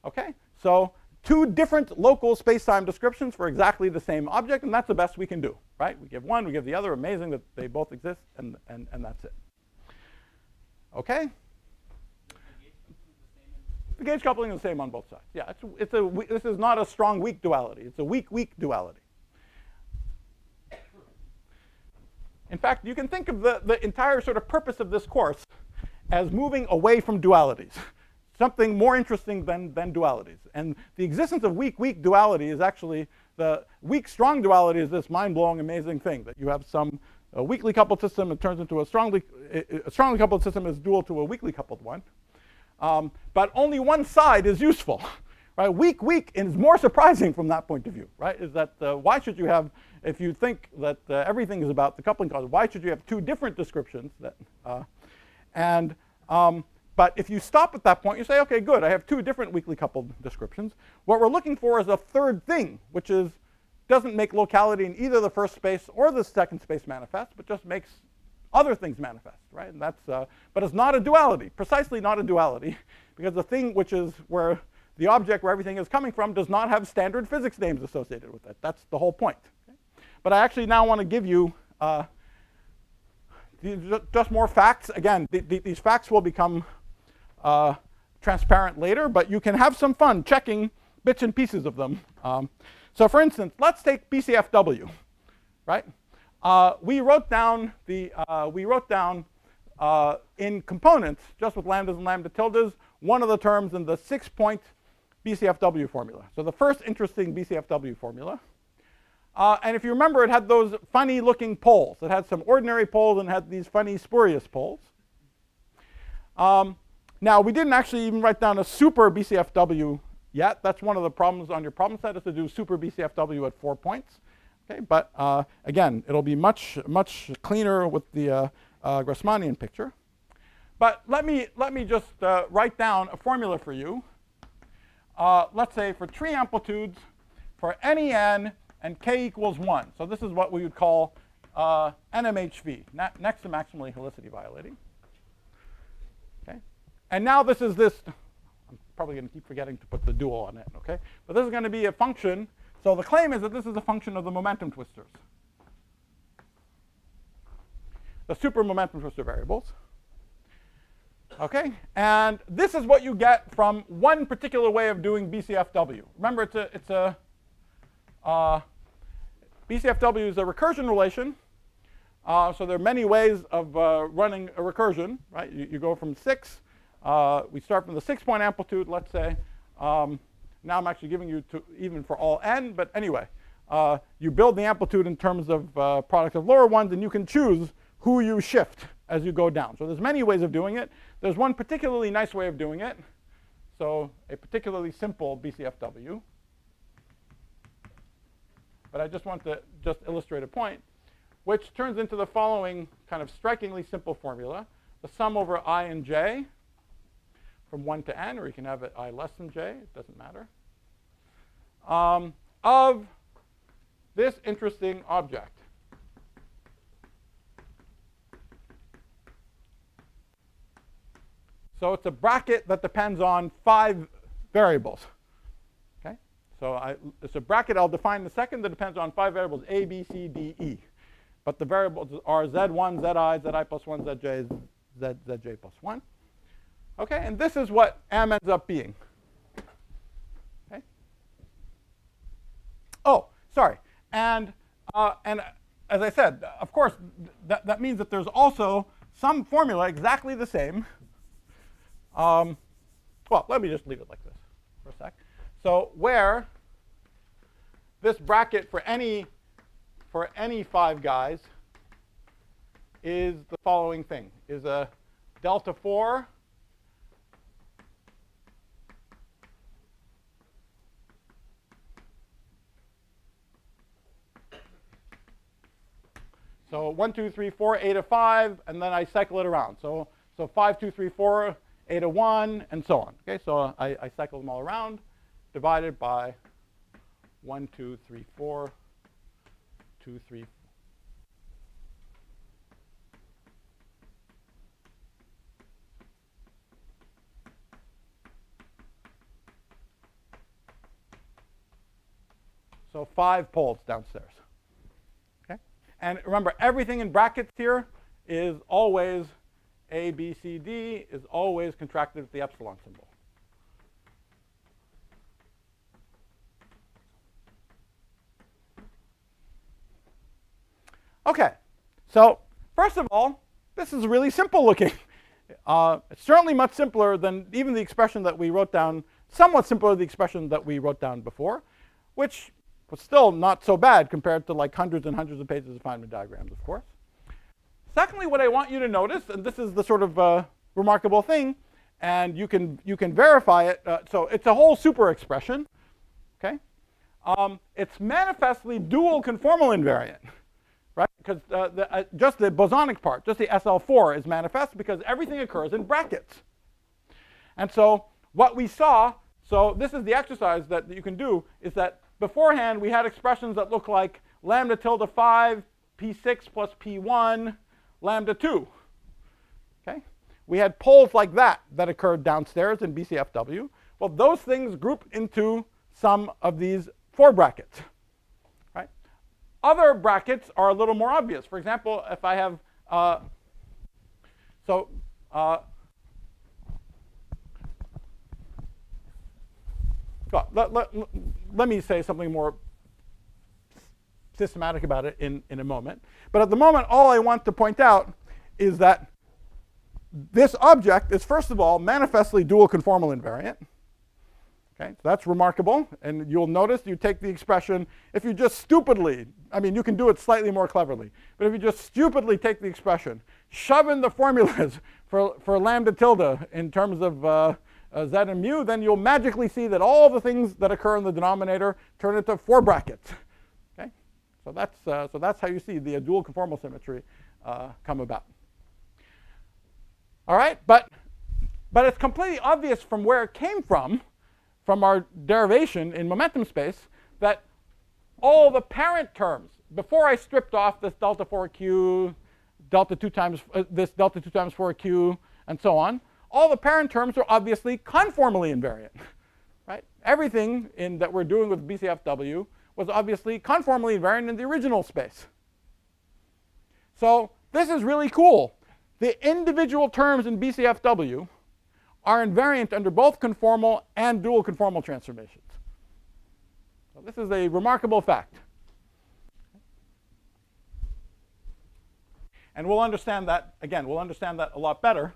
Okay, so two different local space-time descriptions for exactly the same object, and that's the best we can do, right? We give one, we give the other, amazing that they both exist, and, and, and that's it. Okay? The gauge coupling is the same on both sides. Yeah, it's, it's a, this is not a strong weak duality. It's a weak weak duality. In fact, you can think of the, the entire sort of purpose of this course as moving away from dualities, something more interesting than, than dualities. And the existence of weak, weak duality is actually the weak, strong duality is this mind-blowing, amazing thing that you have some a weakly coupled system, it turns into a strongly, a strongly coupled system is dual to a weakly coupled one. Um, but only one side is useful. Right? Weak, weak is more surprising from that point of view, right? Is that uh, why should you have if you think that uh, everything is about the coupling cause, why should you have two different descriptions? That, uh, and, um, but if you stop at that point, you say, OK, good, I have two different weakly coupled descriptions. What we're looking for is a third thing, which is doesn't make locality in either the first space or the second space manifest, but just makes other things manifest, right? And that's, uh, but it's not a duality, precisely not a duality, because the thing which is where the object where everything is coming from does not have standard physics names associated with it. That's the whole point. But I actually now want to give you uh, just more facts. Again, th th these facts will become uh, transparent later, but you can have some fun checking bits and pieces of them. Um, so for instance, let's take BCFW, right? Uh, we wrote down the uh, we wrote down uh, in components just with lambdas and lambda tildes one of the terms in the six-point BCFW formula. So the first interesting BCFW formula uh, and if you remember, it had those funny looking poles. It had some ordinary poles and had these funny spurious poles. Um, now, we didn't actually even write down a super BCFW yet. That's one of the problems on your problem set is to do super BCFW at four points. Okay, but uh, again, it'll be much, much cleaner with the uh, uh, Grassmannian picture. But let me, let me just uh, write down a formula for you. Uh, let's say for tree amplitudes for any n and k equals 1. So this is what we would call uh, NMHV, next to maximally helicity violating. And now this is this, I'm probably going to keep forgetting to put the dual on it, okay? But this is going to be a function. So the claim is that this is a function of the momentum twistors, The super momentum twistor variables. Okay, and this is what you get from one particular way of doing BCFW. Remember, it's a, it's a uh, BCFW is a recursion relation. Uh, so there are many ways of uh, running a recursion, right? You, you go from six. Uh, we start from the six-point amplitude, let's say. Um, now I'm actually giving you to even for all n, but anyway, uh, you build the amplitude in terms of uh, product of lower ones, and you can choose who you shift as you go down. So there's many ways of doing it. There's one particularly nice way of doing it. So a particularly simple BCFW. But I just want to just illustrate a point, which turns into the following kind of strikingly simple formula. The sum over i and j from 1 to n, or you can have it i less than j, it doesn't matter, um, of this interesting object. So it's a bracket that depends on five variables. Okay? So I, it's a bracket I'll define in a second that depends on five variables, A, B, C, D, E. But the variables are Z1, Zi, Zi plus 1, Zj, Zj plus 1. Okay, and this is what M ends up being. Okay. Oh, sorry. And, uh, and as I said, of course, that, that means that there's also some formula exactly the same um, well, let me just leave it like this for a sec. So where this bracket for any for any five guys is the following thing, is a delta 4 So 1, 2, 3, 4, 8 of 5, and then I cycle it around. So, so 5, 2, 3, 4, eta 1, and so on. Okay, so I, I cycle them all around, divided by 1, 2, 3, 4, 2, 3, 4. So five poles downstairs. And remember, everything in brackets here is always a, B, C, D is always contracted with the epsilon symbol. Okay, so first of all, this is really simple looking. Uh, it's certainly much simpler than even the expression that we wrote down, somewhat simpler than the expression that we wrote down before, which was still not so bad compared to like hundreds and hundreds of pages of Feynman diagrams, of course. Secondly, what I want you to notice, and this is the sort of uh, remarkable thing, and you can, you can verify it. Uh, so it's a whole super expression. Okay? Um, it's manifestly dual conformal invariant, right? Because uh, uh, just the bosonic part, just the SL4 is manifest because everything occurs in brackets. And so what we saw, so this is the exercise that you can do, is that beforehand we had expressions that look like lambda tilde 5, p6 plus p1, lambda 2. Okay? We had poles like that that occurred downstairs in BCFW. Well, those things group into some of these four brackets. Right? Other brackets are a little more obvious. For example, if I have, uh, so uh, let, let, let me say something more systematic about it in, in a moment. But at the moment, all I want to point out is that this object is, first of all, manifestly dual conformal invariant. Okay, so that's remarkable. And you'll notice you take the expression, if you just stupidly, I mean, you can do it slightly more cleverly, but if you just stupidly take the expression, shove in the formulas for, for lambda tilde in terms of uh, uh, z and mu, then you'll magically see that all the things that occur in the denominator turn into four brackets. Okay? So that's, uh, so that's how you see the dual conformal symmetry uh, come about. All right, but, but it's completely obvious from where it came from, from our derivation in momentum space, that all the parent terms, before I stripped off this delta 4q, delta 2 times, uh, this delta 2 times 4q, and so on, all the parent terms are obviously conformally invariant. Right? Everything in, that we're doing with BCFW was obviously conformally invariant in the original space. So this is really cool. The individual terms in BCFW are invariant under both conformal and dual conformal transformations. So this is a remarkable fact. And we'll understand that, again, we'll understand that a lot better.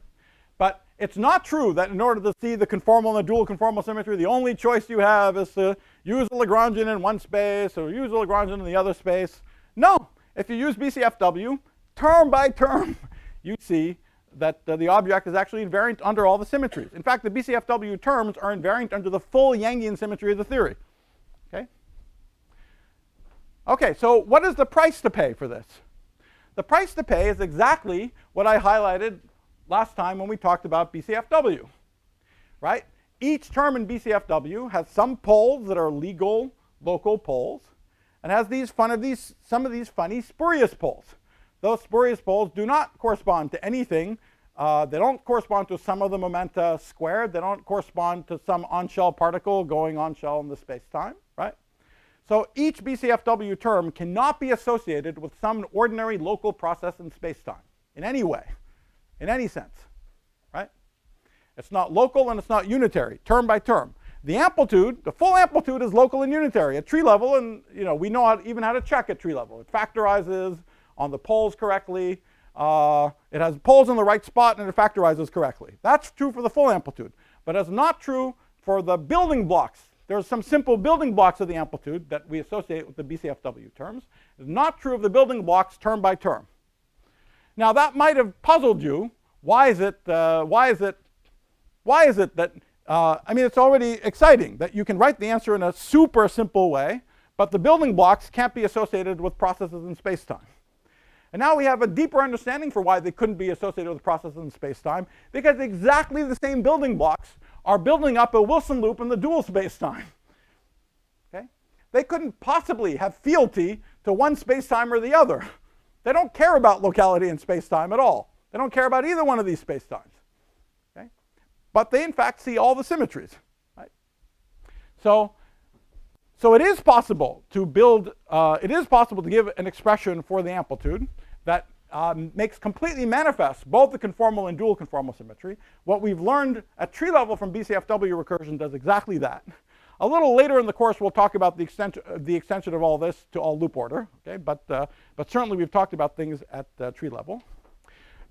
It's not true that in order to see the conformal and the dual conformal symmetry, the only choice you have is to use a Lagrangian in one space or use a Lagrangian in the other space. No, if you use BCFW, term by term, you see that uh, the object is actually invariant under all the symmetries. In fact, the BCFW terms are invariant under the full Yangian symmetry of the theory. Okay? Okay, so what is the price to pay for this? The price to pay is exactly what I highlighted last time when we talked about BCFW, right? Each term in BCFW has some poles that are legal local poles and has these fun of these some of these funny spurious poles. Those spurious poles do not correspond to anything. Uh, they don't correspond to some of the momenta squared. They don't correspond to some on-shell particle going on-shell in the space-time, right? So each BCFW term cannot be associated with some ordinary local process in space-time in any way, in any sense, right? It's not local and it's not unitary, term by term. The amplitude, the full amplitude is local and unitary at tree level, and you know we know how, even how to check at tree level. It factorizes on the poles correctly. Uh, it has poles in the right spot and it factorizes correctly. That's true for the full amplitude, but it's not true for the building blocks. There's some simple building blocks of the amplitude that we associate with the BCFW terms. It's not true of the building blocks term by term. Now that might have puzzled you. Why is it? Uh, why is it? Why is it that? Uh, I mean, it's already exciting that you can write the answer in a super simple way, but the building blocks can't be associated with processes in space-time. And now we have a deeper understanding for why they couldn't be associated with processes in space-time, because exactly the same building blocks are building up a Wilson loop in the dual space-time. Okay? They couldn't possibly have fealty to one space-time or the other. They don't care about locality in space-time at all. They don't care about either one of these space-times. Okay? But they, in fact, see all the symmetries. Right? So so it is possible to build, uh, it is possible to give an expression for the amplitude that um, makes completely manifest both the conformal and dual conformal symmetry. What we've learned at tree level from BCFW recursion does exactly that. A little later in the course, we'll talk about the, extent, the extension of all this to all loop order. Okay, but uh, but certainly we've talked about things at uh, tree level.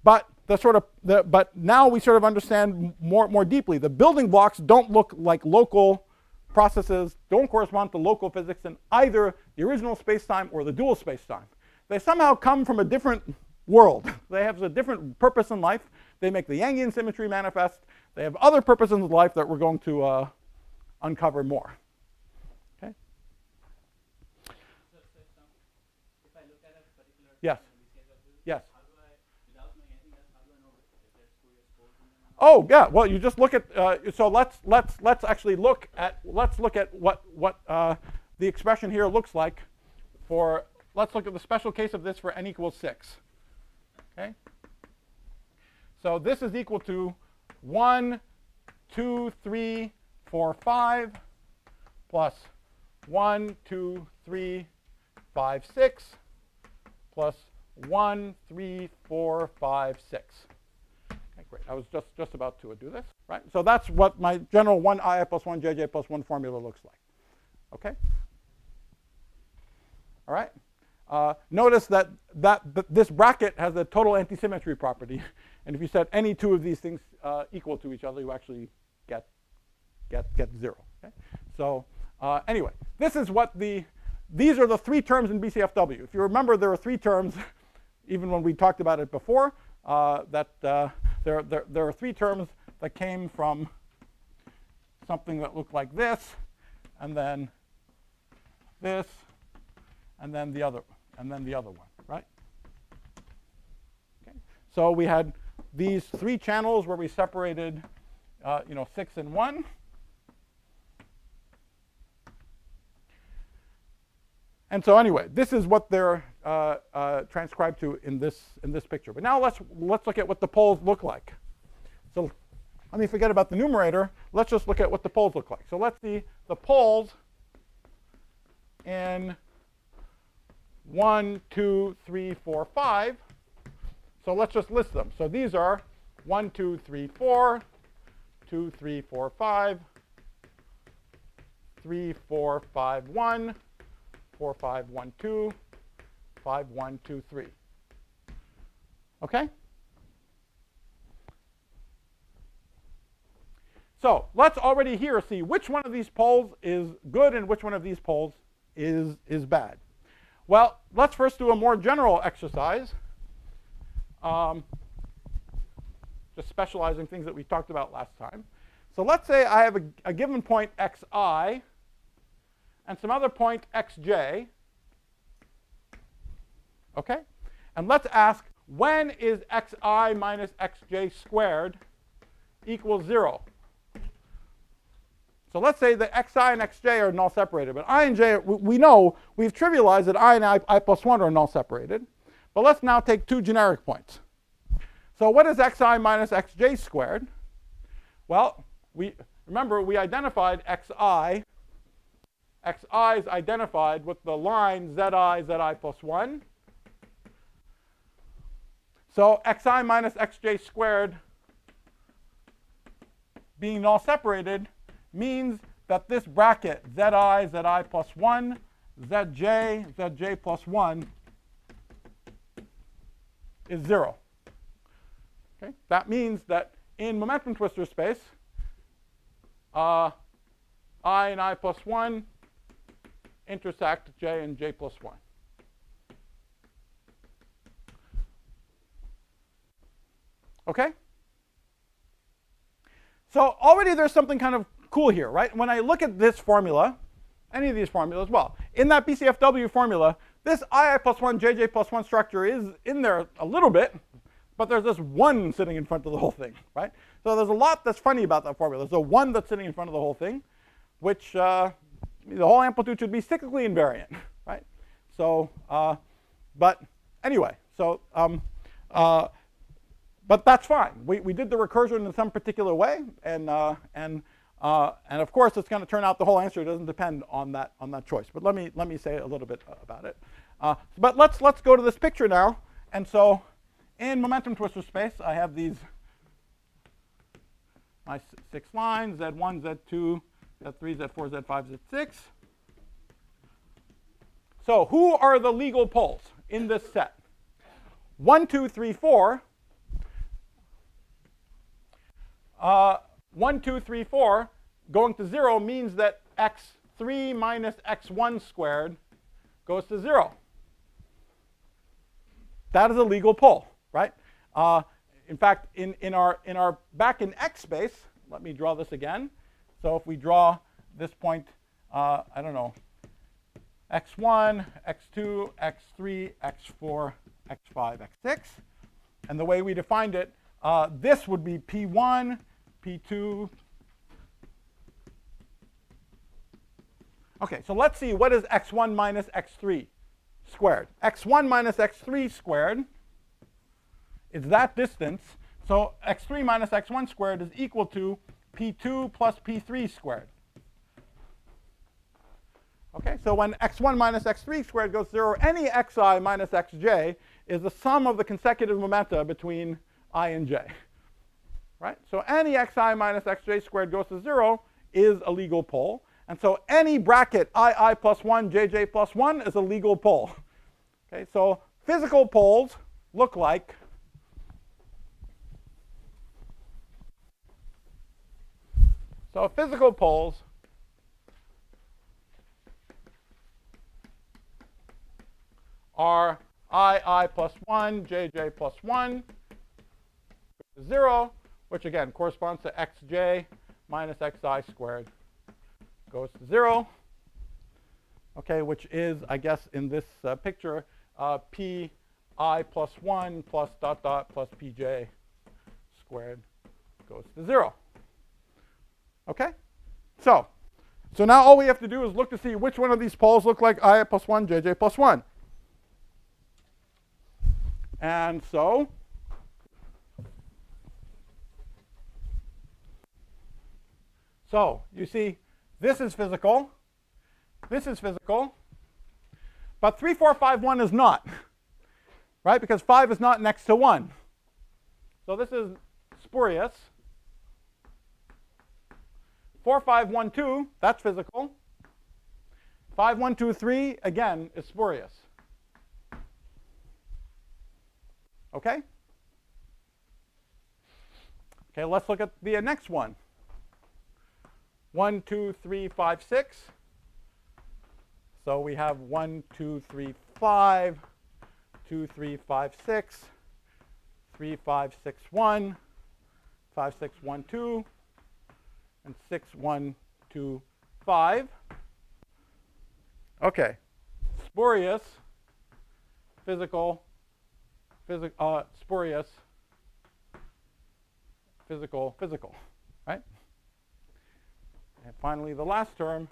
But the sort of the, but now we sort of understand more more deeply. The building blocks don't look like local processes don't correspond to local physics in either the original spacetime or the dual spacetime. They somehow come from a different world. they have a different purpose in life. They make the Yangian symmetry manifest. They have other purposes in life that we're going to uh, uncover more. Okay? Yes. Yes. Oh yeah, well you just look at uh, so let's let's let's actually look at let's look at what what uh, the expression here looks like for let's look at the special case of this for n equals six. Okay. So this is equal to one, two, three, four, five, plus one, two, three, five, six, plus one, three, four, five, six. Great. I was just, just about to do this, right? So that's what my general 1i plus 1 jj plus 1 formula looks like. Okay? All right? Uh, notice that, that this bracket has a total antisymmetry property. and if you set any two of these things uh, equal to each other, you actually get, get, get 0. Okay? So uh, anyway, this is what the, these are the three terms in BCFW. If you remember, there are three terms, even when we talked about it before, uh, that uh, there, there, there are three terms that came from something that looked like this, and then this, and then the other, and then the other one, right? Okay. So we had these three channels where we separated, uh, you know, six and one. And so anyway, this is what they're uh, uh, transcribed to in this in this picture. But now let's let's look at what the poles look like. So let me forget about the numerator. Let's just look at what the poles look like. So let's see the poles in 1, 2, 3, 4, 5. So let's just list them. So these are 1, 2, 3, 4, 2, 3, 4, 5, 3, 4, 5, 1, 4, 5, 1, 2, 5, 1, 2, 3. Okay? So let's already here see which one of these poles is good and which one of these poles is, is bad. Well, let's first do a more general exercise. Um, just specializing things that we talked about last time. So let's say I have a, a given point xi and some other point xj. Okay? And let's ask, when is xi minus xj squared equals 0? So let's say that xi and xj are null separated, but i and j, we know we've trivialized that i and I, I plus 1 are null separated. But let's now take two generic points. So what is xi minus xj squared? Well, we remember we identified xi. Xi is identified with the line zi, zi plus 1. So xi minus xj squared being null separated means that this bracket zi, zi plus 1, zj, zj plus 1 is 0. Okay? That means that in momentum twistor space, uh, i and i plus 1 intersect j and j plus 1. Okay? So already there's something kind of cool here, right? When I look at this formula, any of these formulas, well, in that BCFW formula, this II plus 1, JJ plus 1 structure is in there a little bit, but there's this 1 sitting in front of the whole thing, right? So there's a lot that's funny about that formula. There's a 1 that's sitting in front of the whole thing, which uh, the whole amplitude should be cyclically invariant, right? So, uh, but anyway, so, um, uh, but that's fine. We, we did the recursion in some particular way, and, uh, and uh, and of course, it's going to turn out the whole answer doesn't depend on that, on that choice. But let me, let me say a little bit about it. Uh, but let's, let's go to this picture now. And so in momentum twistor space, I have these my six lines, Z1, Z2, Z3, Z4, Z5, Z6. So who are the legal poles in this set? 1, 2, 3, 4. Uh, 1, 2, 3, 4 going to 0 means that x3 minus x1 squared goes to 0. That is a legal pole, right? Uh, in fact, in, in, our, in our back in x space, let me draw this again. So if we draw this point, uh, I don't know, x1, x2, x3, x4, x5, x6. And the way we defined it, uh, this would be P1, P2. Okay, so let's see what is x1 minus x3 squared. x1 minus x3 squared is that distance. So x3 minus x1 squared is equal to p2 plus p3 squared. Okay, so when x1 minus x3 squared goes to 0, any xi minus xj is the sum of the consecutive momenta between i and j right? So any xi minus xj squared goes to 0 is a legal pole. And so any bracket ii plus 1, jj plus 1 is a legal pole. Okay, so physical poles look like So physical poles are ii plus 1, jj plus 1, 0, which again corresponds to xj minus xi squared goes to 0. okay, which is, I guess, in this uh, picture, uh, pi plus 1 plus dot dot plus pj squared goes to 0. Okay? So, so now all we have to do is look to see which one of these poles look like i plus 1, jj plus 1. And so, so you see, this is physical, this is physical, but 3, 4, 5, 1 is not, right? Because 5 is not next to 1. So this is spurious. 4, 5, 1, 2, that's physical. 5, 1, 2, 3, again, is spurious. Okay? Okay, let's look at the next one. 1, 2, 3, 5, 6. So we have 1, 2, 3, 5, 2, 3, 5, 6, 3, 5, 6, 1, 5, 6, 1, 2, and 6, 1, 2, 5. Okay. Spurious, physical, physic, uh, spurious, physical, physical, right? And finally, the last term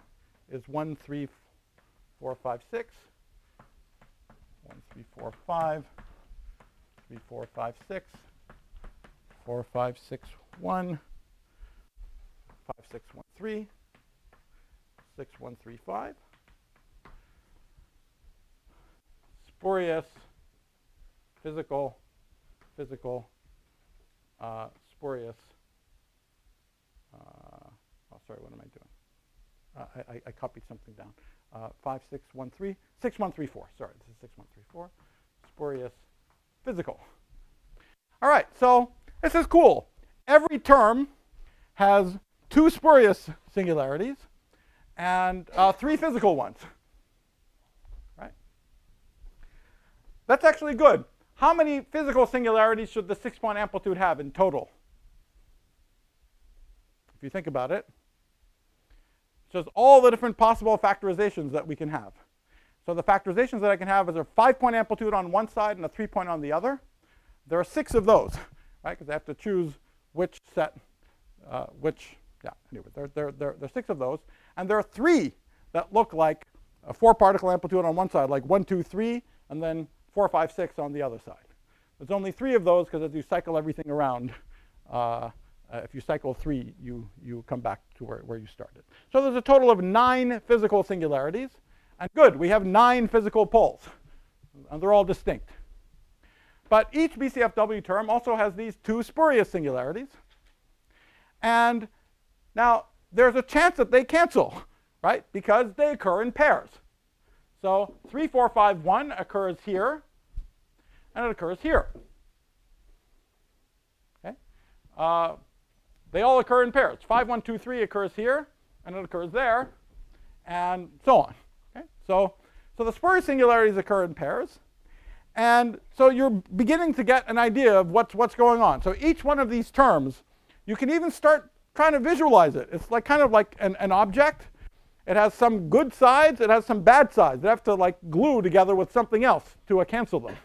is 1, 3, 4, 5, 6. 1, 3, 4, 5. 3, 4, 5, 6. 4, 5, 6, 1. 5, 6, 1, 3. 6, 1, 3, 5. Spurious, physical, physical, uh, spurious. Uh, oh, sorry, what am I doing? Uh, I, I, copied something down. Uh, 5, 6, 1, 3, 6, 1, 3, 4. Sorry, this is 6, 1, 3, 4. Spurious, physical. All right, so this is cool. Every term has two spurious singularities and uh, three physical ones. Right? That's actually good. How many physical singularities should the six-point amplitude have in total? If you think about it, just all the different possible factorizations that we can have. So the factorizations that I can have is a five-point amplitude on one side and a three-point on the other. There are six of those, right? Because I have to choose which set, uh, which, yeah, anyway, there, there, there, there are six of those. And there are three that look like a four-particle amplitude on one side, like one, two, three, and then four, five, six on the other side. There's only three of those because as you cycle everything around, uh, uh, if you cycle three, you, you come back to where, where you started. So there's a total of nine physical singularities. And good, we have nine physical poles. And they're all distinct. But each BCFW term also has these two spurious singularities. And now there's a chance that they cancel, right? Because they occur in pairs. So 3, 4, 5, 1 occurs here, and it occurs here. Okay? Uh, they all occur in pairs. 5, 1, 2, 3 occurs here, and it occurs there, and so on. Okay? So, so the spurious singularities occur in pairs. And so you're beginning to get an idea of what's, what's going on. So each one of these terms, you can even start trying to visualize it. It's like kind of like an, an object. It has some good sides. It has some bad sides. They have to like glue together with something else to uh, cancel them.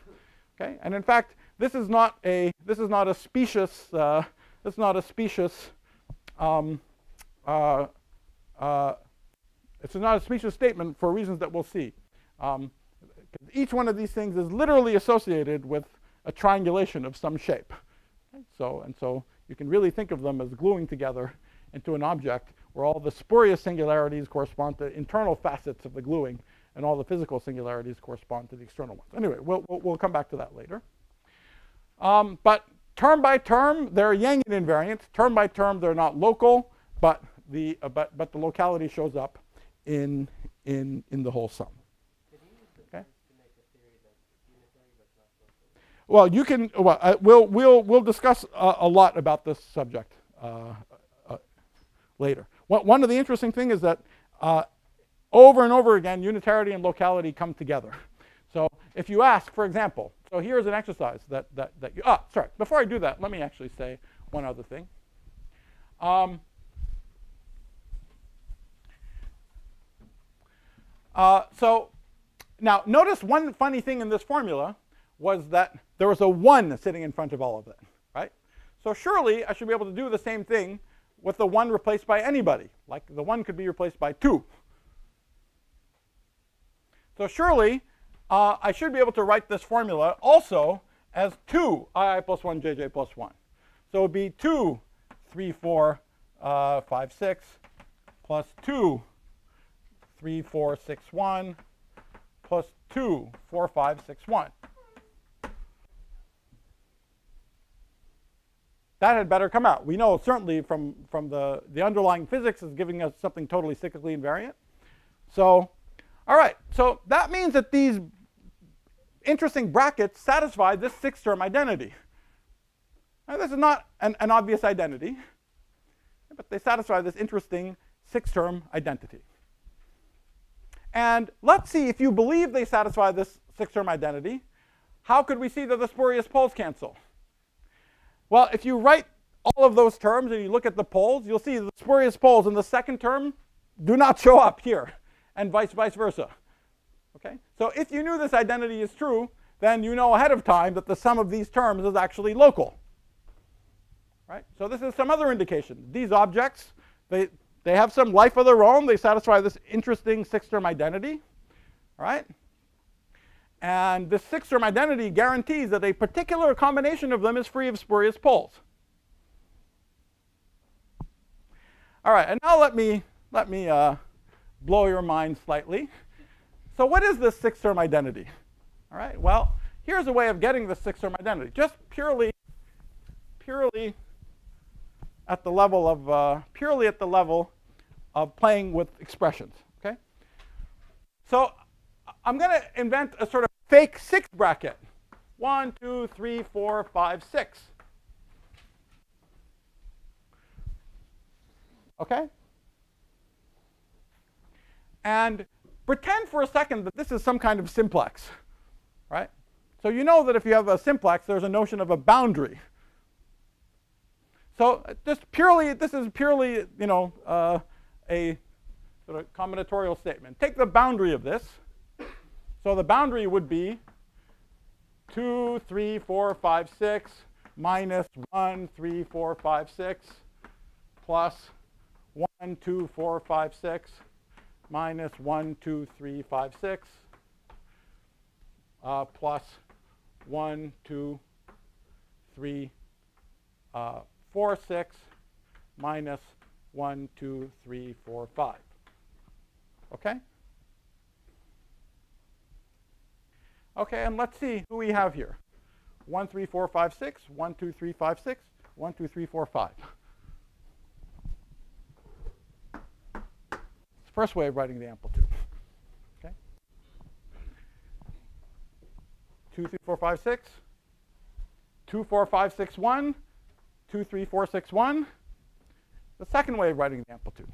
Okay? And in fact, this is not a, this is not a specious, uh, it's not a specious, um, uh, uh, it's not a specious statement for reasons that we'll see. Um, each one of these things is literally associated with a triangulation of some shape. Okay? So, and so you can really think of them as gluing together into an object where all the spurious singularities correspond to internal facets of the gluing and all the physical singularities correspond to the external ones. Anyway, we'll, we'll, we'll come back to that later. Um, but term by term, they're Yangian invariant. Term by term, they're not local, but the, uh, but, but the locality shows up in, in, in the whole sum. Okay? Well, you can. Well, uh, we'll we'll we'll discuss uh, a lot about this subject uh, uh later. One of the interesting things is that uh, over and over again, unitarity and locality come together. So if you ask, for example, so here's an exercise that, that, that you, ah, sorry, before I do that, let me actually say one other thing. Um, Uh, so now notice one funny thing in this formula was that there was a 1 sitting in front of all of it, right? So surely I should be able to do the same thing with the 1 replaced by anybody. Like the 1 could be replaced by 2. So surely uh, I should be able to write this formula also as 2 ii plus 1 jj plus 1. So it would be 2, 3, 4, uh, 5, 6, plus 2, 3, 4, 6, 1, plus 2, 4, 5, 6, 1. That had better come out. We know certainly from, from the, the underlying physics is giving us something totally cyclically invariant. So, all right, so that means that these interesting brackets satisfy this six-term identity. Now, this is not an, an obvious identity, but they satisfy this interesting six-term identity. And let's see if you believe they satisfy this six-term identity, how could we see that the spurious poles cancel? Well, if you write all of those terms and you look at the poles, you'll see the spurious poles in the second term do not show up here, and vice, vice versa. Okay? So if you knew this identity is true, then you know ahead of time that the sum of these terms is actually local. Right? So this is some other indication. These objects, they, they have some life of their own. They satisfy this interesting six-term identity. Right? And this six-term identity guarantees that a particular combination of them is free of spurious poles. All right, and now let me, let me uh, blow your mind slightly. So what is this six-term identity? All right, well, here's a way of getting the six-term identity, just purely, purely at the level of, uh, purely at the level of playing with expressions, okay? So I'm going to invent a sort of fake six bracket. One, two, three, four, five, six. Okay? And pretend for a second that this is some kind of simplex, right? So you know that if you have a simplex, there's a notion of a boundary. So just purely, this is purely, you know, uh, a sort of combinatorial statement. Take the boundary of this. So the boundary would be 2, 3, 4, 5, 6 minus 1, 3, 4, 5, 6 plus 1, 2, 4, 5, 6 minus 1, 2, 3, 5, 6 uh, plus 1, 2, 3, uh, 4, 6 minus 1, 2, 3, 4, 5. Okay? Okay, and let's see who we have here. 1, 3, 4, 5, 6, 1, 2, 3, 5, 6, 1, 2, 3, 4, 5. It's the first way of writing the amplitude. Okay? 2, 3, 4, 5, 6, 2, 4, 5, 6, 1, 2, 3, 4, 6, 1. The second way of writing the amplitude.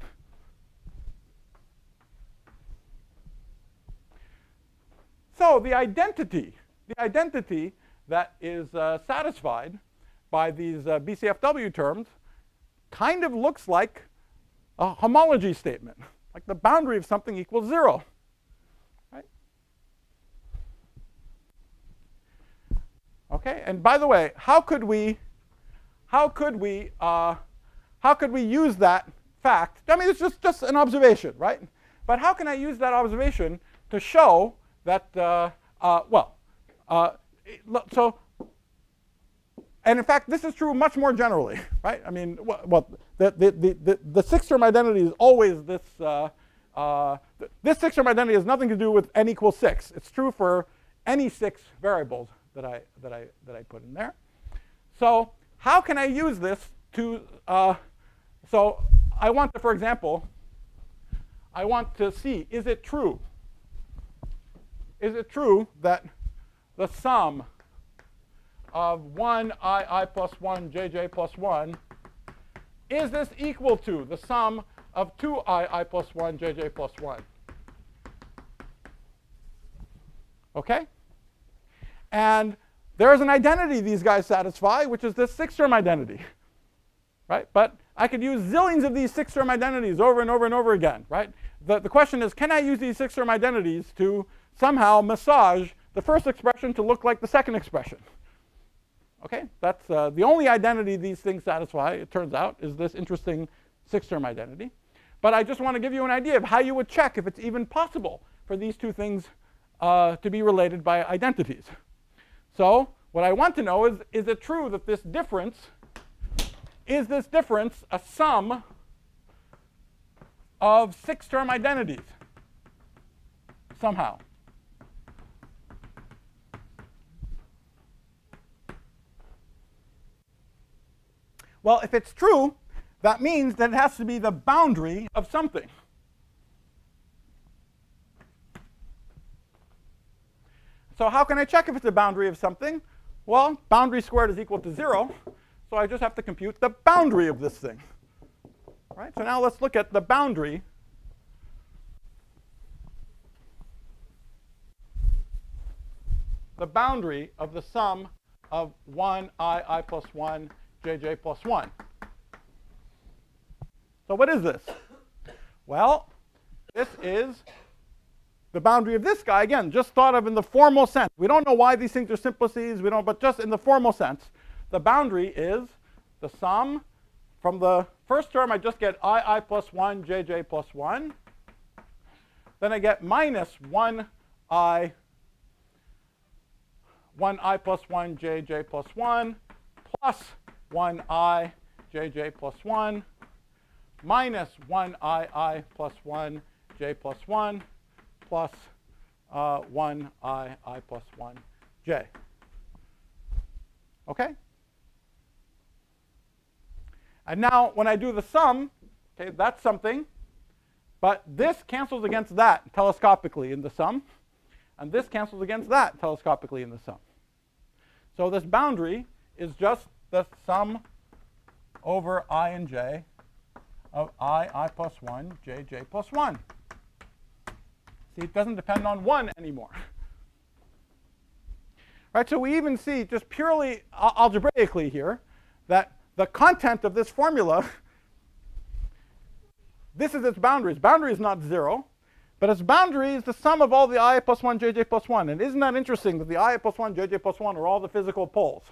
So the identity, the identity that is uh, satisfied by these uh, BCFW terms kind of looks like a homology statement, like the boundary of something equals 0. Right? Okay, and by the way, how could we, how could we, uh, how could we use that fact? I mean, it's just, just an observation, right? But how can I use that observation to show that, uh, uh, well, uh, so, and in fact, this is true much more generally, right? I mean, well, the, the, the, the, six-term identity is always this, this six-term identity has nothing to do with n equals 6. It's true for any six variables that I, that I, that I put in there. So how can I use this to, uh, so I want to, for example, I want to see, is it true is it true that the sum of 1 i i plus 1 jj plus 1 is this equal to the sum of 2 i i plus 1 jj plus 1? Okay? And there's an identity these guys satisfy, which is this six-term identity. Right? But I could use zillions of these six-term identities over and over and over again. Right? the, the question is, can I use these six-term identities to somehow massage the first expression to look like the second expression? Okay, that's uh, the only identity these things satisfy, it turns out, is this interesting six-term identity. But I just want to give you an idea of how you would check if it's even possible for these two things uh, to be related by identities. So what I want to know is, is it true that this difference, is this difference a sum of six-term identities somehow? Well, if it's true, that means that it has to be the boundary of something. So how can I check if it's a boundary of something? Well, boundary squared is equal to 0, so I just have to compute the boundary of this thing. Right? So now let's look at the boundary the boundary of the sum of 1 i, i plus 1, jj plus 1. So what is this? Well, this is the boundary of this guy, again, just thought of in the formal sense. We don't know why these things are simplices, we don't, but just in the formal sense, the boundary is the sum from the first term, I just get i, i plus 1, jj plus 1. Then I get minus 1i, 1i plus 1, jj plus 1, plus 1i, jj plus 1, minus 1i, i plus 1, j plus 1, plus uh, 1 i, i plus 1 j. Okay? And now when I do the sum, okay, that's something. But this cancels against that telescopically in the sum. And this cancels against that telescopically in the sum. So this boundary is just the sum over i and j of i, i plus 1, j, j plus 1. See, it doesn't depend on 1 anymore. Right, so we even see just purely algebraically here that the content of this formula, this is its boundaries. Boundary is not 0, but its boundary is the sum of all the i plus 1, j, j plus 1. And isn't that interesting that the i plus 1, j, j plus 1 are all the physical poles?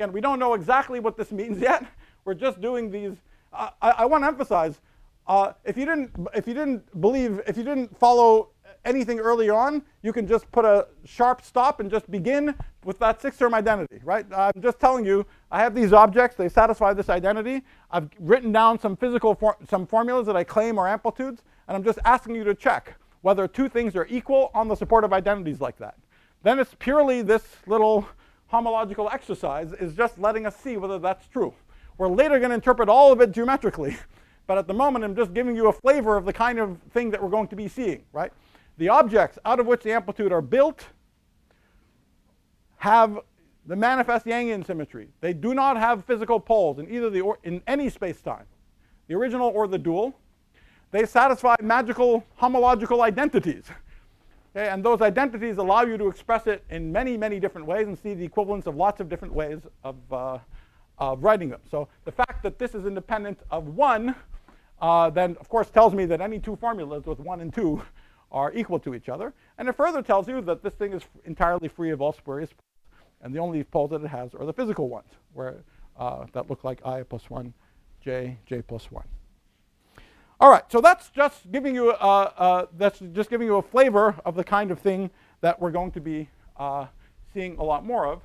Again, we don't know exactly what this means yet. We're just doing these. Uh, I, I want to emphasize, uh, if you didn't, if you didn't believe, if you didn't follow anything early on, you can just put a sharp stop and just begin with that six-term identity, right? I'm just telling you, I have these objects, they satisfy this identity. I've written down some physical, for some formulas that I claim are amplitudes, and I'm just asking you to check whether two things are equal on the supportive identities like that. Then it's purely this little homological exercise is just letting us see whether that's true. We're later going to interpret all of it geometrically, but at the moment I'm just giving you a flavor of the kind of thing that we're going to be seeing, right? The objects out of which the amplitude are built have the manifest Yangian symmetry. They do not have physical poles in either the or, in any space-time, the original or the dual. They satisfy magical homological identities. Okay, and those identities allow you to express it in many, many different ways and see the equivalence of lots of different ways of, uh, of writing them. So the fact that this is independent of 1 uh, then, of course, tells me that any two formulas with 1 and 2 are equal to each other. And it further tells you that this thing is entirely free of all spurious poles. And the only poles that it has are the physical ones, where uh, that look like i plus 1, j, j plus 1. All right, so that's just giving you a, uh, that's just giving you a flavor of the kind of thing that we're going to be uh, seeing a lot more of.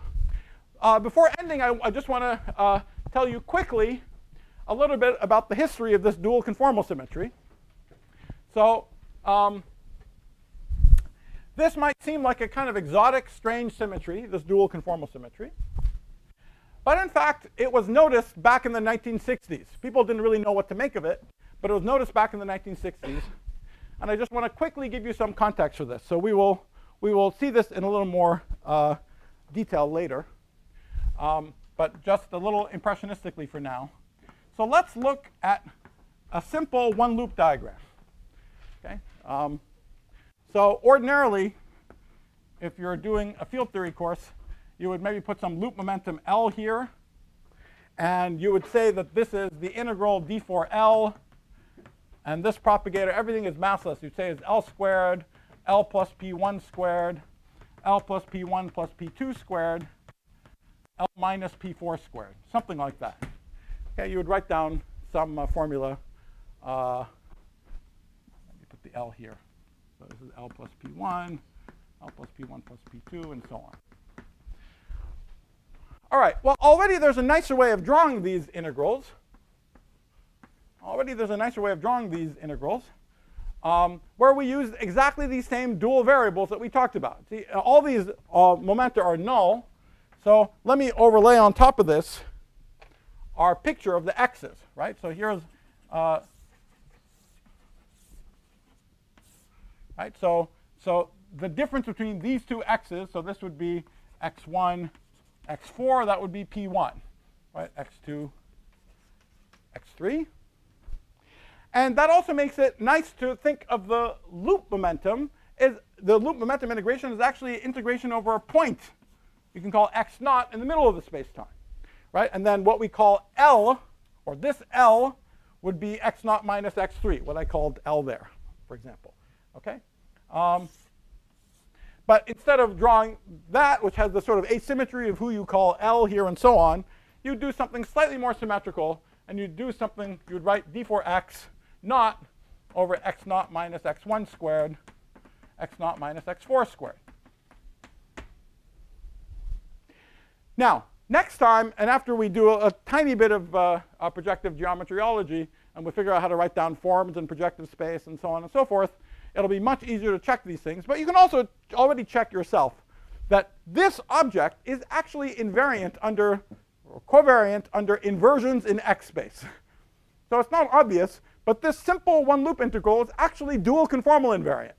Uh, before ending, I, I just want to uh, tell you quickly a little bit about the history of this dual conformal symmetry. So um, this might seem like a kind of exotic, strange symmetry, this dual conformal symmetry. But in fact, it was noticed back in the 1960s. People didn't really know what to make of it, but it was noticed back in the 1960s. And I just want to quickly give you some context for this. So we will, we will see this in a little more uh, detail later, um, but just a little impressionistically for now. So let's look at a simple one-loop diagram. Okay. Um, so ordinarily, if you're doing a field theory course, you would maybe put some loop momentum L here. And you would say that this is the integral d4L And this propagator, everything is massless. You'd say it's L squared, L plus P1 squared, L plus P1 plus P2 squared, L minus P4 squared, something like that. Okay, you would write down some uh, formula. Uh, let me put the L here. So this is L plus P1, L plus P1 plus P2, and so on. All right, well, already there's a nicer way of drawing these integrals. Already there's a nicer way of drawing these integrals um, where we use exactly these same dual variables that we talked about. See, all these uh, momenta are null. So let me overlay on top of this our picture of the x's, right? So here's, uh, right? So, so the difference between these two x's, so this would be x1, x4, that would be p1, right? x2, x3. And that also makes it nice to think of the loop momentum. Is the loop momentum integration is actually integration over a point you can call x naught in the middle of the space-time, right? And then what we call L, or this L, would be x naught minus x3, what I called L there, for example. Okay? Um, but instead of drawing that, which has the sort of asymmetry of who you call L here and so on, you do something slightly more symmetrical, and you do something, you would write d for x naught over x naught minus x1 squared, x naught minus x4 squared. Now, next time, and after we do a, a tiny bit of uh, uh, projective geometryology, and we figure out how to write down forms in projective space and so on and so forth, it'll be much easier to check these things. But you can also already check yourself that this object is actually invariant under, or covariant under inversions in x space. So it's not obvious, but this simple one loop integral is actually dual conformal invariant.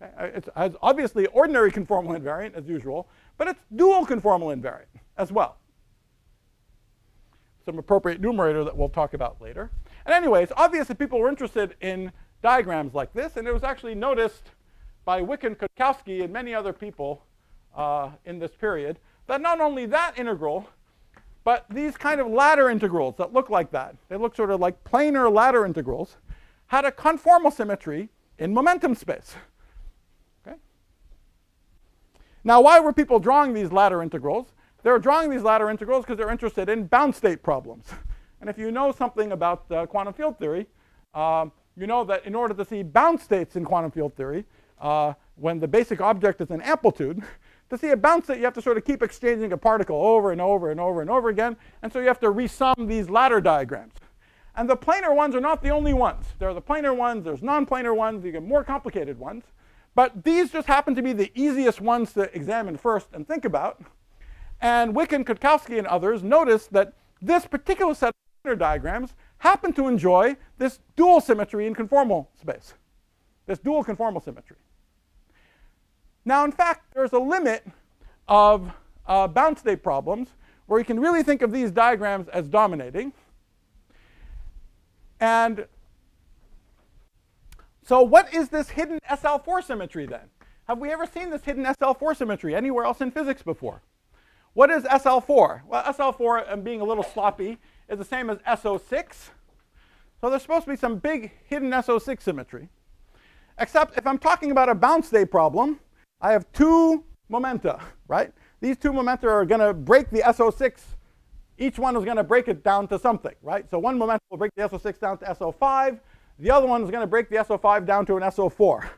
It has obviously ordinary conformal invariant as usual, but it's dual conformal invariant as well. Some appropriate numerator that we'll talk about later. And anyway, it's obvious that people were interested in diagrams like this, and it was actually noticed by Wick and Cutkosky and many other people uh, in this period that not only that integral, but these kind of ladder integrals that look like that, they look sort of like planar ladder integrals, had a conformal symmetry in momentum space. Okay? Now, why were people drawing these ladder integrals? They were drawing these ladder integrals because they're interested in bound state problems. And if you know something about uh, quantum field theory, um, you know that in order to see bound states in quantum field theory, uh, when the basic object is an amplitude, to see a bounce state, you have to sort of keep exchanging a particle over and over and over and over again. And so you have to resum these ladder diagrams. And the planar ones are not the only ones. There are the planar ones, there's non-planar ones, you get more complicated ones. But these just happen to be the easiest ones to examine first and think about. And Wicken, Cutkosky, and others noticed that this particular set of diagrams happen to enjoy this dual symmetry in conformal space, this dual conformal symmetry. Now, in fact, there's a limit of uh, bound state problems where you can really think of these diagrams as dominating. And so what is this hidden SL4 symmetry then? Have we ever seen this hidden SL4 symmetry anywhere else in physics before? What is SL4? Well, SL4, I'm being a little sloppy, is the same as SO6. So there's supposed to be some big hidden SO6 symmetry. Except if I'm talking about a bound state problem, I have two momenta, right? These two momenta are going to break the SO6. Each one is going to break it down to something, right? So one momentum will break the SO6 down to SO5. The other one is going to break the SO5 down to an SO4.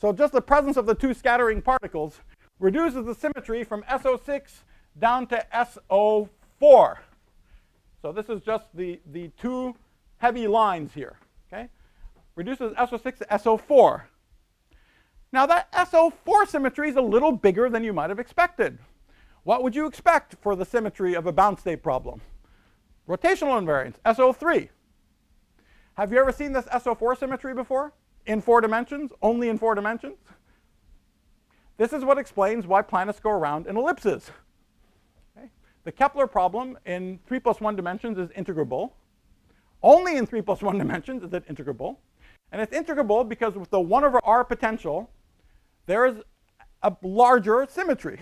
So just the presence of the two scattering particles reduces the symmetry from SO6 down to SO4. So this is just the, the two heavy lines here. Okay? Reduces SO6 to SO4. Now that SO4 symmetry is a little bigger than you might have expected. What would you expect for the symmetry of a bound state problem? Rotational invariance, SO3. Have you ever seen this SO4 symmetry before? In four dimensions? Only in four dimensions? This is what explains why planets go around in ellipses. Okay? The Kepler problem in 3 plus 1 dimensions is integrable. Only in 3 plus 1 dimensions is it integrable. And it's integrable because with the 1 over r potential, there is a larger symmetry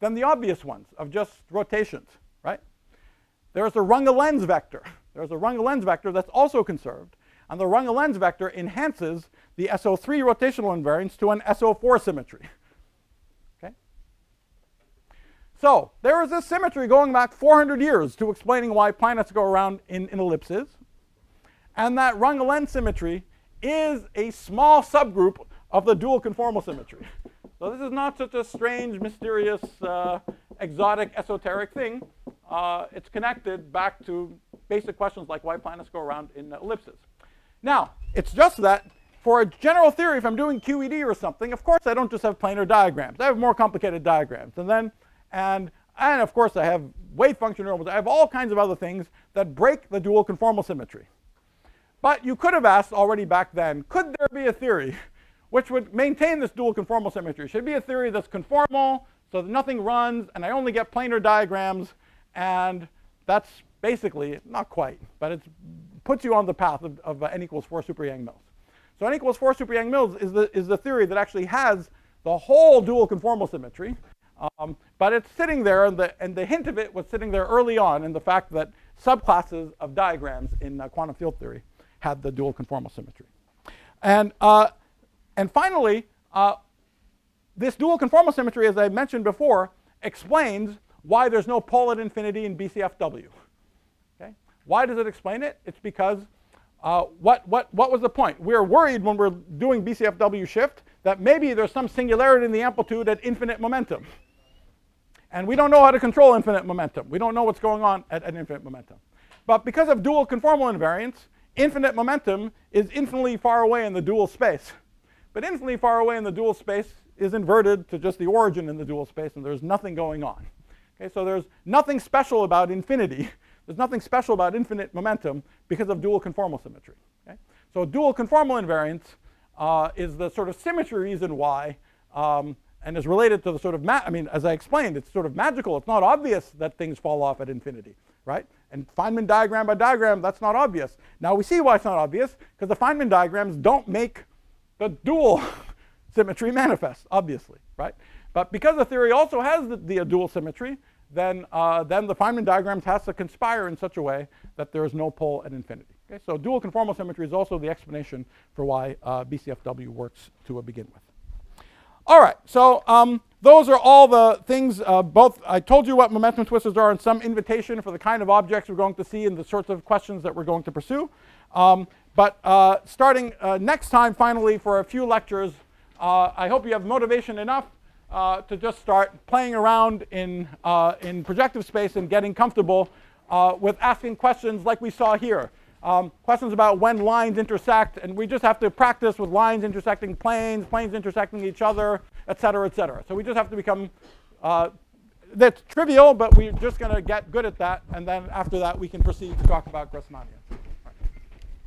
than the obvious ones of just rotations, right? There's a Runge-Lenz vector. There's a Runge-Lenz vector that's also conserved. And the Runge-Lenz vector enhances the SO3 rotational invariance to an SO4 symmetry. Okay? So there is this symmetry going back 400 years to explaining why planets go around in, in ellipses. And that Runge-Lenz symmetry is a small subgroup of the dual conformal symmetry. So this is not such a strange, mysterious, uh, exotic, esoteric thing. Uh, it's connected back to basic questions like why planets go around in ellipses. Now, it's just that for a general theory, if I'm doing QED or something, of course I don't just have planar diagrams. I have more complicated diagrams. And then, and, and of course I have wave function normals. I have all kinds of other things that break the dual conformal symmetry. But you could have asked already back then, could there be a theory which would maintain this dual conformal symmetry? Should be a theory that's conformal, so that nothing runs, and I only get planar diagrams, and that's basically, not quite, but it puts you on the path of, of uh, n equals 4 super Yang-Mills. So n equals 4 super Yang-Mills is the, is the theory that actually has the whole dual conformal symmetry, um, but it's sitting there, and the, and the hint of it was sitting there early on in the fact that subclasses of diagrams in uh, quantum field theory had the dual conformal symmetry. And, uh, and finally, uh, this dual conformal symmetry, as I mentioned before, explains why there's no pole at infinity in BCFW. Okay? Why does it explain it? It's because uh, what, what, what was the point? We were worried when we are doing BCFW shift that maybe there's some singularity in the amplitude at infinite momentum. And we don't know how to control infinite momentum. We don't know what's going on at, at infinite momentum. But because of dual conformal invariance, infinite momentum is infinitely far away in the dual space. But infinitely far away in the dual space is inverted to just the origin in the dual space, and there's nothing going on. Okay, so there's nothing special about infinity. There's nothing special about infinite momentum because of dual conformal symmetry. Okay? So dual conformal invariance uh, is the sort of symmetry reason why, um, and is related to the sort of, I mean, as I explained, it's sort of magical. It's not obvious that things fall off at infinity, right? And Feynman diagram by diagram, that's not obvious. Now we see why it's not obvious, because the Feynman diagrams don't make the dual symmetry manifests, obviously, right? But because the theory also has the, the dual symmetry, then, uh, then the Feynman diagrams has to conspire in such a way that there is no pole at infinity. Okay? So dual conformal symmetry is also the explanation for why uh, BCFW works to begin with. All right, so um, those are all the things, uh, both, I told you what momentum twistors are and some invitation for the kind of objects we're going to see and the sorts of questions that we're going to pursue. Um, but uh, starting uh, next time, finally, for a few lectures, uh, I hope you have motivation enough uh, to just start playing around in, uh, in projective space and getting comfortable with asking questions like we saw here. Um, questions about when lines intersect, and we just have to practice with lines intersecting planes, planes intersecting each other, et cetera, et cetera. So we just have to become, uh, that's trivial, but we're just going to get good at that, and then after that we can proceed to talk about Grassmannian.